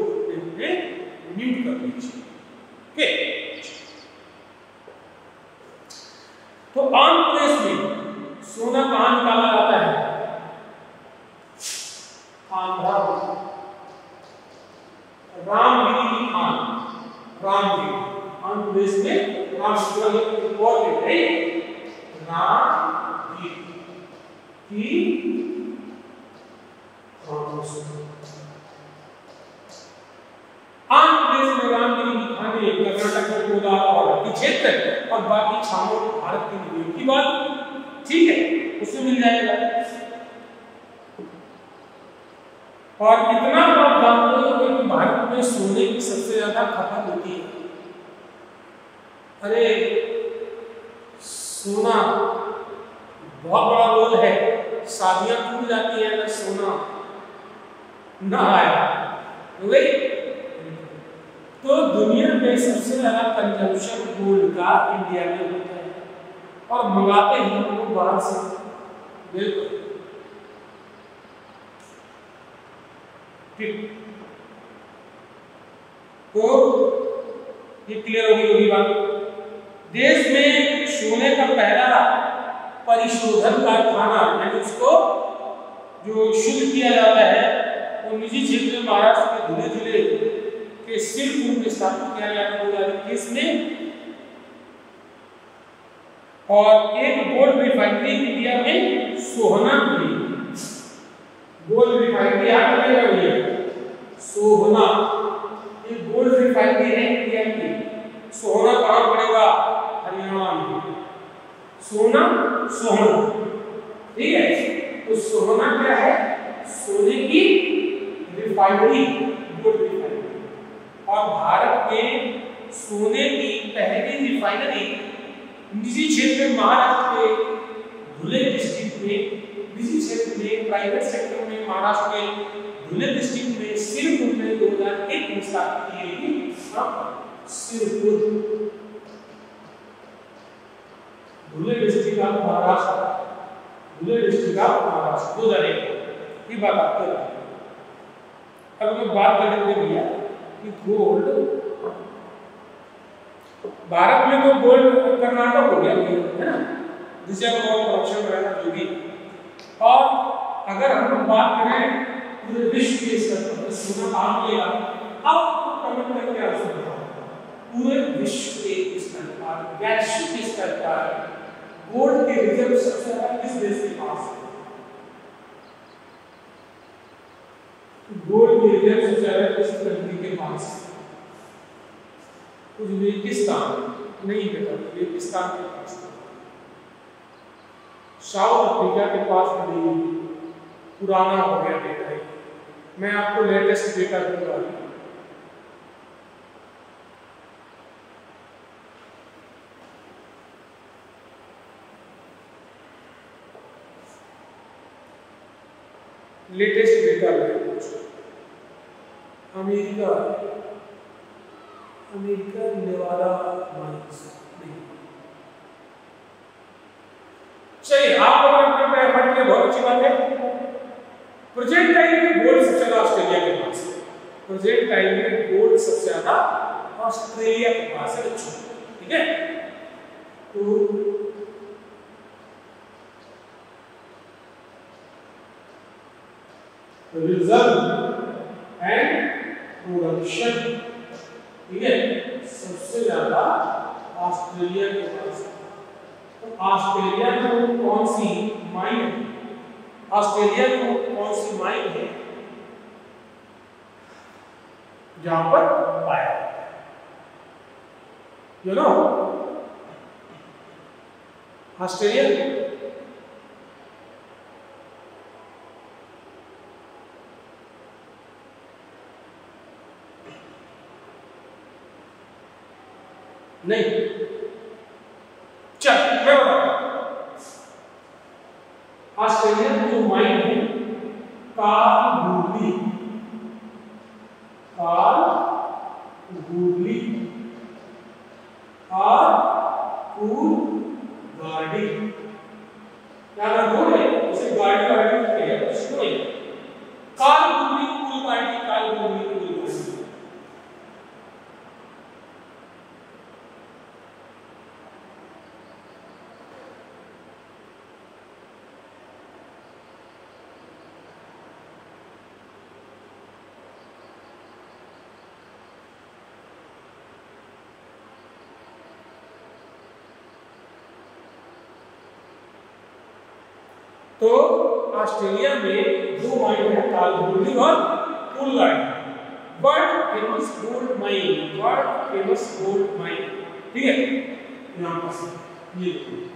म्यूट कर दीजिए। ओके तो आंध्र प्रदेश में सोना कहाँ निकाला जाता है? आंध्रा रामगिरी खान रामगिरी आंध्र प्रदेश में की आंध्र प्रदेश में रामगिरी की खाने कर्नाटक में गोदावरी क्षेत्र और बाकी छामों भारत की नदियों की बात, ठीक है उसमें मिल जाएगा। और इतना आप जानते हो कि भारत में सोने की सबसे ज़्यादा खपत होती है। अरे, सोना, बहुत बड़ा रोल है। शादियाँ टूट जाती है अगर सोना ना आया तो तो दुनिया में सबसे ज़्यादा कंजम्पशन गोल्ड का इंडिया में होता है। और मंगाते हैं हम बाहर से। बिल्कुल। ठीक। तो ये क्लियर होगी होगी बात? देश में सोने का पहला परिशोधन कारखाना, यानी उसको जो शुद्ध किया जाता है, वो तो निजी क्षेत्र में महाराष्ट्र के धुले ज़िले के सिरपुर में स्थापित किया गया था, दो हज़ार इक्कीस में। और एक गोल्ड रिफाइनरी इंडिया में सोहना खुली गोल्ड रिफाइनरी याद रखिएगा भैया सोहना। ये गोल्ड रिफाइनरी है इंडिया की। सोहना कहाँ सोना, सोहना। ठीक है? तो सोहना क्या है? सोने की रिफाइनरी गोल्ड रिफाइनरी और भारत में सोने की पहली रिफाइनरी निजी क्षेत्र में, महाराष्ट्र के धुले डिस्ट्रिक्ट में, निजी क्षेत्र में प्राइवेट सेक्टर में, महाराष्ट्र के धुले डिस्ट्रिक्ट में सिरपुर में 2001 में स्थापित की गई थी। Sirpur Dhule district of Maharashtra Dhule district of Maharashtra दो हज़ार एक ये बात आपको अब मैं बात कर लेते भैया कि गोल्ड भारत में तो गोल्ड कर्नाटक हो गया, है ना? जिसे हम और करप्शन वगैरह जो भी और अगर हम बात करें पूरे विश्व के स्तर पर तो सोना कहाँ मिलेगा अब कमेंट करके आप सुन पूरे विश्व के स्तर पर, वैश्विक स्तर पर गोल्ड के रिज़र्व सबसे ज़्यादा किस देश के पास? है गोल्ड के रिज़र्व सबसे ज़्यादा किस कंट्री के पास? उज्बेकिस्तान। नहीं बेटा, उज्बेकिस्तान के पास। साउथ अफ्रीका के पास नहीं पुराना हो गया डेटा है। मैं आपको लेटेस्ट डेटा दूँगा। लेटेस्ट डेटा है अमेरिका अमेरिका नेवादा माइंस चलिए, आप ने अपना एफर्ट किया बहुत अच्छी बात है। प्रोजेक्ट टाइम में गोल्ड सबसे ज़्यादा ऑस्ट्रेलिया के पास है। प्रोजेक्ट टाइम में गोल्ड सबसे ज़्यादा ऑस्ट्रेलिया के पास है ठीक है? तो रिज़र्व एंड प्रोडक्शन ठीक है? सबसे ज़्यादा ऑस्ट्रेलिया के पास। तो ऑस्ट्रेलिया को कौन सी माइन है? ऑस्ट्रेलिया को कौन सी माइन है? जहाँ पर पाया यू नो ऑस्ट्रेलिया नहीं। चल क्या बताऊँ ऑस्ट्रेलियन जो माइंड का काबुली ऑस्ट्रेलिया में दो माइन है कालगुली और Coolgardie world famous gold mine world famous gold mine ठीक है? यहाँ पास ये देखो।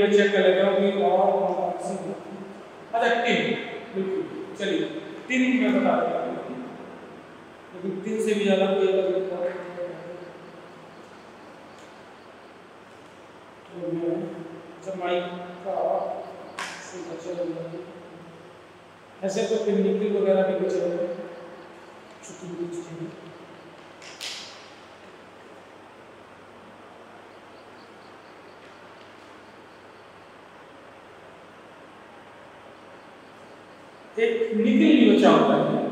वीडियो चेक कर लेते एक नितिल योचा होता है।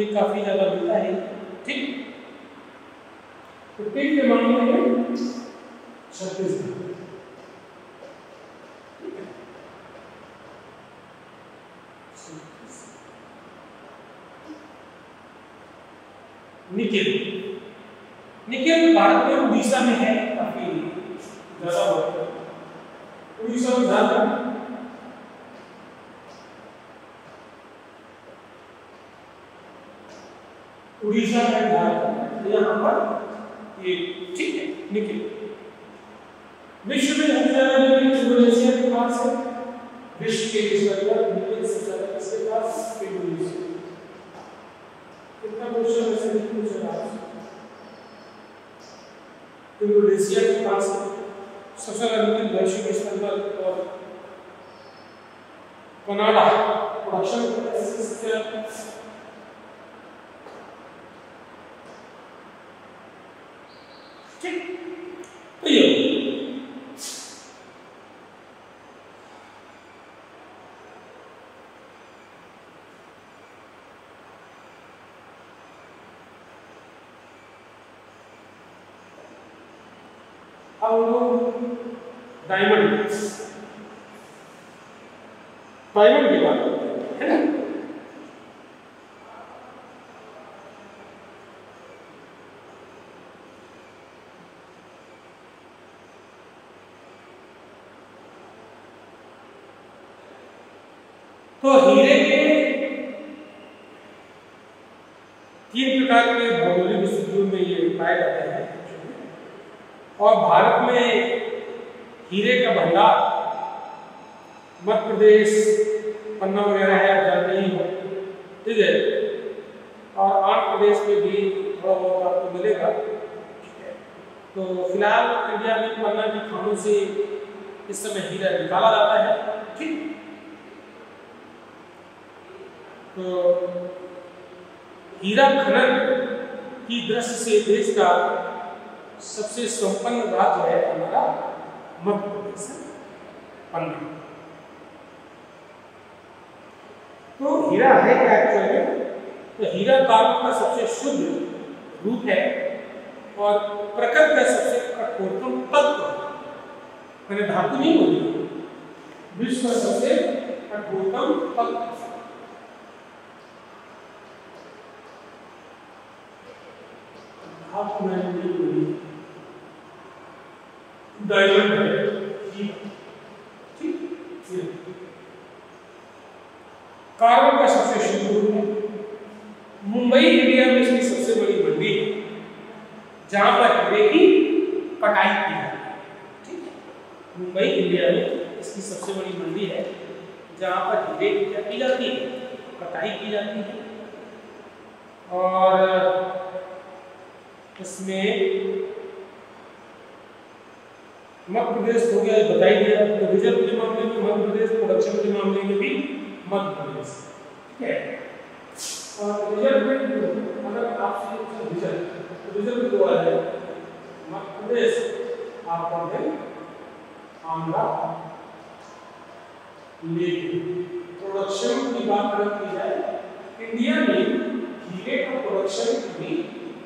ये काफ़ी ज़्यादा मिलता है। ठीक? तो के मामले में छत्तीसगढ़ डायमंड डायमंड की बात करते हैं तो हीरे के तीन प्रकार के भौगोलिक स्थितियों में ये पाए जाते हैं। और भारत में हीरे का भंडार। मध्य प्रदेश, पन्ना वगैरह है, आप जानते ही हो ठीक है? और आंध्र प्रदेश में भी थोड़ा बहुत आपको मिलेगा। तो फ़िलहाल इंडिया में पन्ना की खानों से इस समय हीरा निकाला जाता है। ठीक? तो हीरा खनन की दृष्टि से देश का सबसे संपन्न राज्य है हमारा मध्य प्रदेश पन्ना तो हीरा है क्या एक्चुअल में तो हीरा कार्बन का सबसे शुद्ध रूप है और प्रकृति का सबसे कठोरतम तत्व मैंने धातु नहीं बोली। विश्व का सबसे कठोरतम तत्व आपको मैंने नहीं बोली। डायमंड है ठीक. कार्बन का सबसे रूप है मुंबई इंडिया में इसकी सबसे बड़ी मंडी, जहाँ पर की कटाई की जाती है। मुंबई इंडिया में इसकी सबसे बड़ी मंडी है, जहाँ पर की क्या की जाती है? कटाई की जाती है। और इसमें मध्य प्रदेश हो गया, बताई दिया तो रिज़र्व के मामले में मध्य प्रदेश प्रोडक्शन के मामले में भी मध्य प्रदेश। ठीक है? रिज़र्व अगर आपसे रिज़र्व तो प्रोडक्शन की बात अगर की जाए, इंडिया में हीरे का प्रोडक्शन भी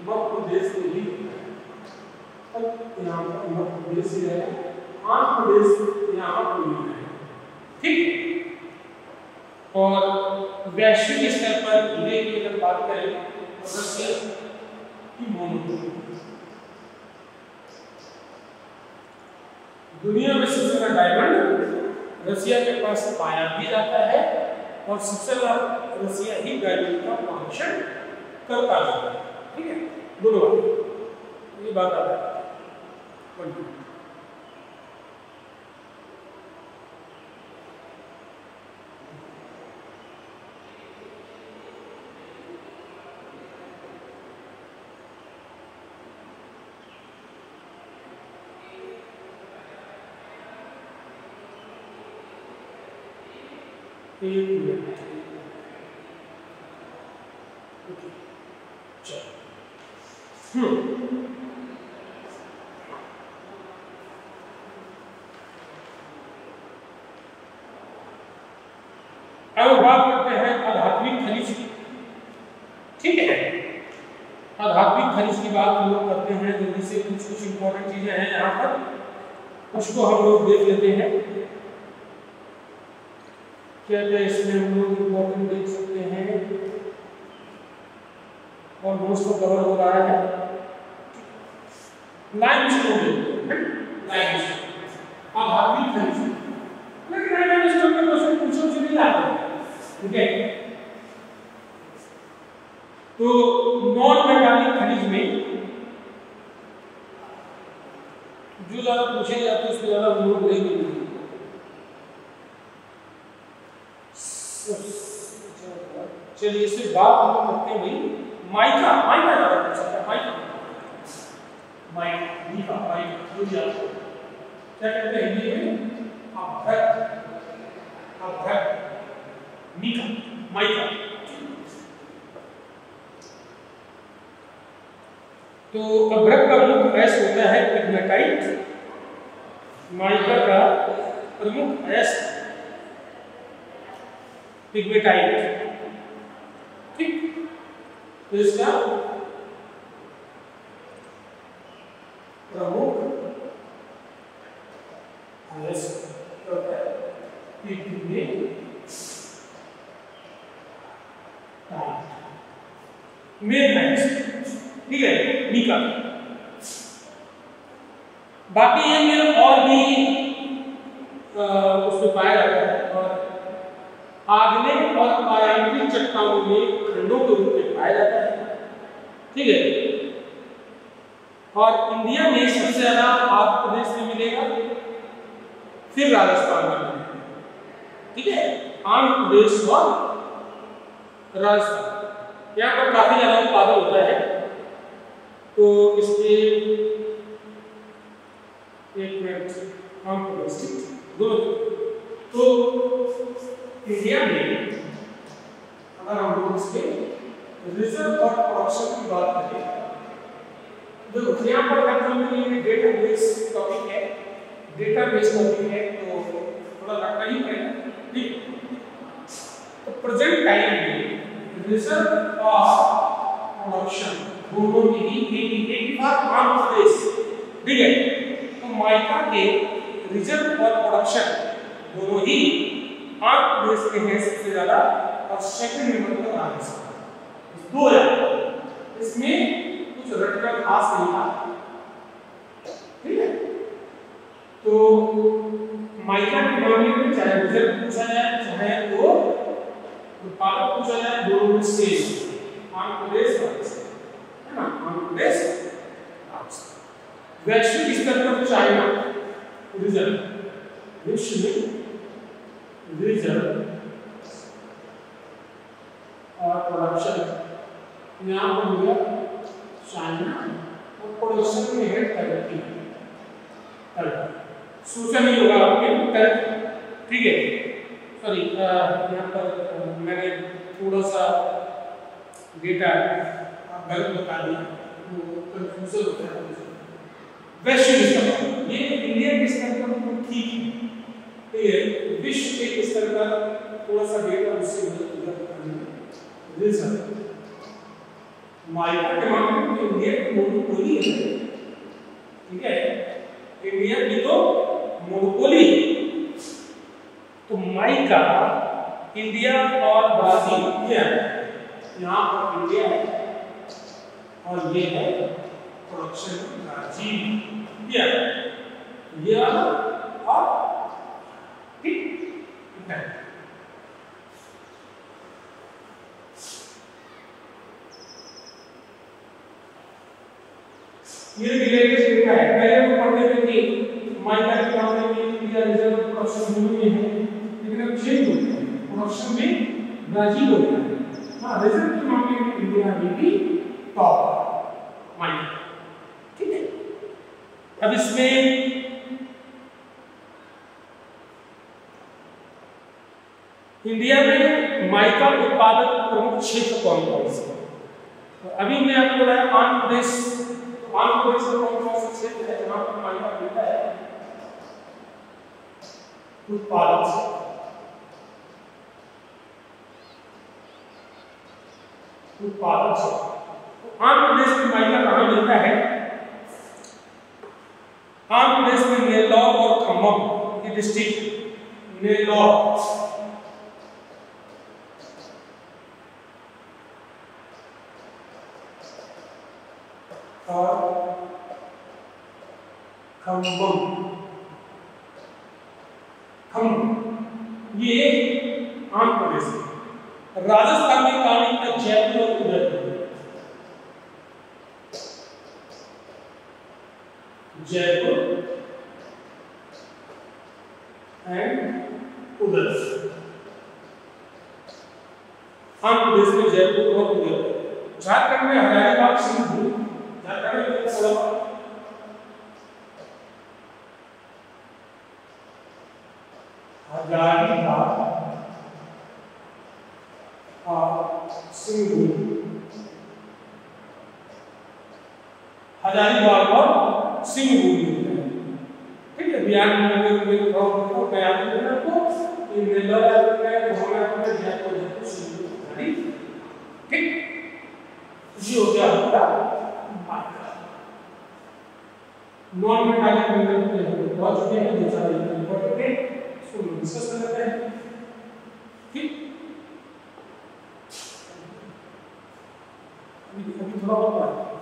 मध्य प्रदेश में ही यहाँ पर मध्य प्रदेश ही? है आंध्र प्रदेश यहाँ पर नहीं है ठीक और वैश्विक स्तर पर हीरे की अगर बात करें तो रशिया की मोनोपोली दुनिया में सबसे बड़ा डायमंड रसिया के पास पाया भी जाता है और सबसे बड़ा रसिया ही डायमंड का प्रोडक्शन करता है। ठीक है? दोनों ये बात आ है एक मिनट चलो हम्म अब बात करते हैं आध्यात्मिक खनिज की ठीक है आध्यात्मिक खनिज की बात हम लोग करते हैं जल्दी से कुछ कुछ इंपॉर्टेंट चीज़ें हैं यहाँ पर उसको हम लोग देख लेते हैं। क्या क्या इसमें हम लोग इंपॉर्टेंट देख सकते हैं। और मोस्ट कवर हो रहा है लाइमस्टोन लाइमस्टोन आध्यात्मिक खनिज लेकिन लाइमस्टोन में क्वेश्चन पूछो से नहीं आता ठीक है तो नॉन मेटालिक खनिज में जो ज़्यादा पूछे जाते हैं उसको ज़्यादा हम लोग लेंगे नहीं चलिए इससे बात हम लोग करते हैं भाई माइका माइका ज़्यादा पूछ सकता है माइका माइका मीका माइका जो भी आपको क्या कहते हैं हिंदी में अभ्रक अभ्रक मीका माइका तो अभ्रक का मुख्य अयस्क होता है पिग्मेटाइट माइका का प्रमुख अयस्क पिग्मेटाइट ठीक तो इसका प्रमुख मेन लाइन्स ठीक है मीका बाकी ये मेरे और भी उसमें पाया जाता है और आग्ने और पारंपरिक चट्टानों में खंडों के रूप में पाया जाता है ठीक है और इंडिया में सबसे ज़्यादा आंध्र प्रदेश में मिलेगा फिर राजस्थान में मिलेगा ठीक है? आंध्र प्रदेश और राजस्थान। यहाँ पर काफ़ी ज़्यादा उत्पादन होता है। तो इसके एक मिनट आंध्र दोनों तो इंडिया में अगर हम लोग इसके रिज़र्व और प्रोडक्शन की बात करें तो यहाँ पर कंट्रोल के लिए डेटा टॉपिक है। डेटा बेस टॉपिक है तो थोड़ा लगता ही है ठीक। तो प्रेजेंट टाइम में रिज़र्व और प्रोडक्शन दोनों की ही एक एक बात आंध्र प्रदेश ठीक है? तो माइका के रिज़र्व और प्रोडक्शन दोनों ही आंध्र प्रदेश के हैं सबसे ज़्यादा और सेकंड नंबर पर राजस्थान दो है। इसमें कुछ रटकर खास नहीं था। ठीक है? तो माइका के मामले में चाहे रिज़ल्ट पूछा जाए, चाहे वो उत्पादक पूछा जाए दोनों में सेम राजस्थान है। ना? राजस्थान। वैश्विक स्तर पर चाइना रिज़ल्ट विश्व रिज़ल्ट और प्रोडक्शन यहाँ पर हो गया चाइना और प्रोडक्शन में है। टर्की टर्की सोचा नहीं होगा आपके टर्की ठीक है। सॉरी यहाँ पर मैंने थोड़ा सा डेटा गलत बता दिया। वो कंफ्यूजन होता है वैश्विक स्तर ये इंडिया के स्तर पर तो ठीक है। विश्व के स्तर पर थोड़ा सा डेटा उससे गलत करने में रिज़ल्ट माइका के मामले में इंडिया की मोनोपोली है। ठीक है? इंडिया भी तो मोनोपोली तो माइका इंडिया और ब्राज़ील, ये है। यहाँ पर इंडिया है और ये है प्रोडक्शन ब्राज़ील। ये ये और ठीक। है ये रिलेटेड डेटा है पहले हम पढ़ते थे कि माइका के मामले में इंडिया रिज़र्व प्रोडक्शन में है लेकिन अब चेंज हो गया प्रोडक्शन में ब्राज़ील हो गया हाँ रिज़र्व के मामले में इंडिया में भी टॉप माइका ठीक है? अब इसमें इंडिया में माइका उत्पादक प्रमुख क्षेत्र कौन कौन से तो अभी मैं आपको बताया आंध्र प्रदेश प्रदेश में कौन कौन सा क्षेत्र है जहाँ पर माइका मिलता है उत्पादक से उत्पादक से तो आंध्र प्रदेश में माइका कहाँ मिलता है आंध्र प्रदेश में नेल्लौर और खम्मम की डिस्ट्रिक्ट नेल्लौर और खम्बम खम्बम ये आंध्र प्रदेश राजस्थान में कहानी का जयपुर और उदयपुर जयपुर एंड उदयपुर आंध्र प्रदेश में जयपुर और उदयपुर झारखंड में हजारीबाग सिंहभूम झारखंड में थोड़ा हजारीबाग और सिंहभूम हजारीबाग और सिंहभूम ठीक है बिहार में में में को मैं आपको देना को इन नेल्लोर में भोला में जयपुर जयपुर सिंहभूम ठीक ये हो गया हमारा नॉन मेटालिक मिनरल के बहुत चुके हैं दो चार इंपॉर्टेंट है इसको डिस्कस कर लेते हैं ठीक अभी अभी थोड़ा और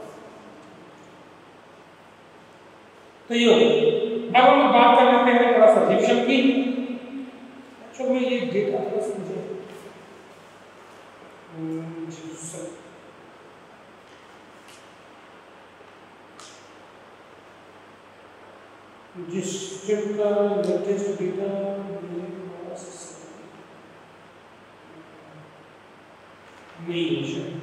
तो ये अब हम बात कर लेते हैं थोड़ा सा जिप्सम की अच्छा मैं ये डेटा थोड़ा सा मुझे जिप्सम जिसका लेटेस्ट डेटा नहीं है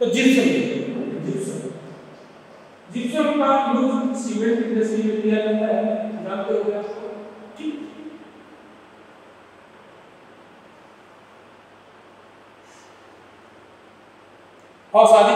तो जिप्सम जिप्सम। जिप्सम का यूज़ सीमेंट इंडस्ट्री में किया जाता है जानते हो आपको? ठीक। और शादी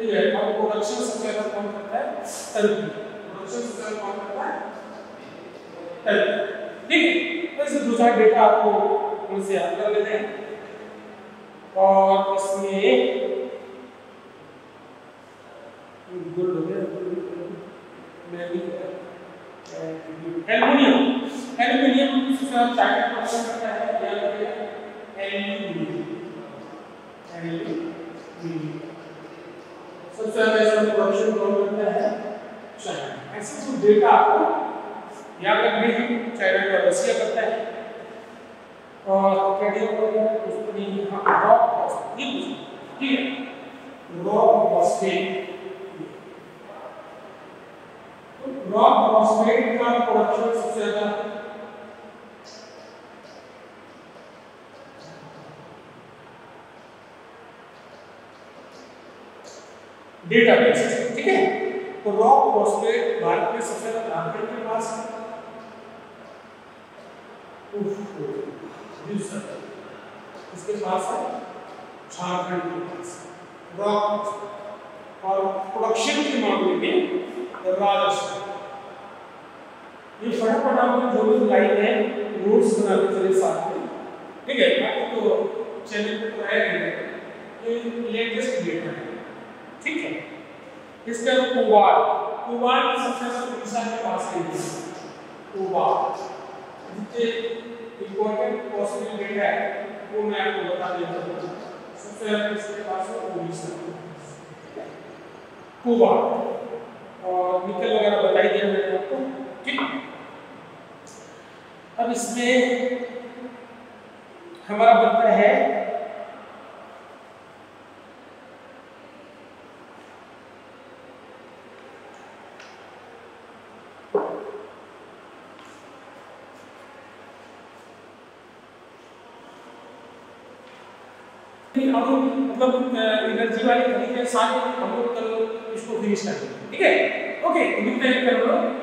ठीक है, और प्रोडक्शन सबसे ज़्यादा कौन करता है? टर्की प्रोडक्शन सबसे ज़्यादा कौन करता है? टर्की ठीक है तो दूसरा डेटा आपको उनसे याद कर लेते हैं। और इसमें गुड हो गया मैं भी एल्युमिनियम एल्युमिनियम प्रोडक्शन करता है? एल्युमिनियम एल्युमिनियम सबसे ज़्यादा इसका प्रोडक्शन कौन करता है? चाइना ऐसे कुछ डेटा आपको याद रखने हैं चाइना का रशिया करता है और कैडियम वगैरह उसको नहीं हाँ ये ठीक है? रॉक फॉस्फेट रॉक फॉस्फेट का प्रोडक्शन सबसे ज़्यादा डेटाबेस ठीक है? तो रॉक फॉस्फेट भारत में सबसे ज़्यादा के पास इसके पास है? झारखंड के पास रॉक और प्रोडक्शन के मामले में राजस्थान ये फटाफट आपको जो भी लाइन है नोट्स बनाते चले साथ में। ठीक है? आपको तो चैनल पे तो आएगा ये लेटेस्ट डेटा है। ठीक है? इसके बाद कुवार कुवार की सबसे उड़ीसा के पास है कुवार जितने इंपॉर्टेंट पॉसिबल डेटा है, वो मैं आपको बता देता हूँ। सबसे ज़्यादा इसके पास है। उड़ीसा कुवार और निकल वगैरह बताई दिया मैंने आपको। ठीक? अब इसमें हमारा बनता है फिर लोग मतलब एनर्जी वाले है सारे हम लोग कल इसको फिनिश करेंगे ठीक है? ओके मिलते हैं कल हम लोग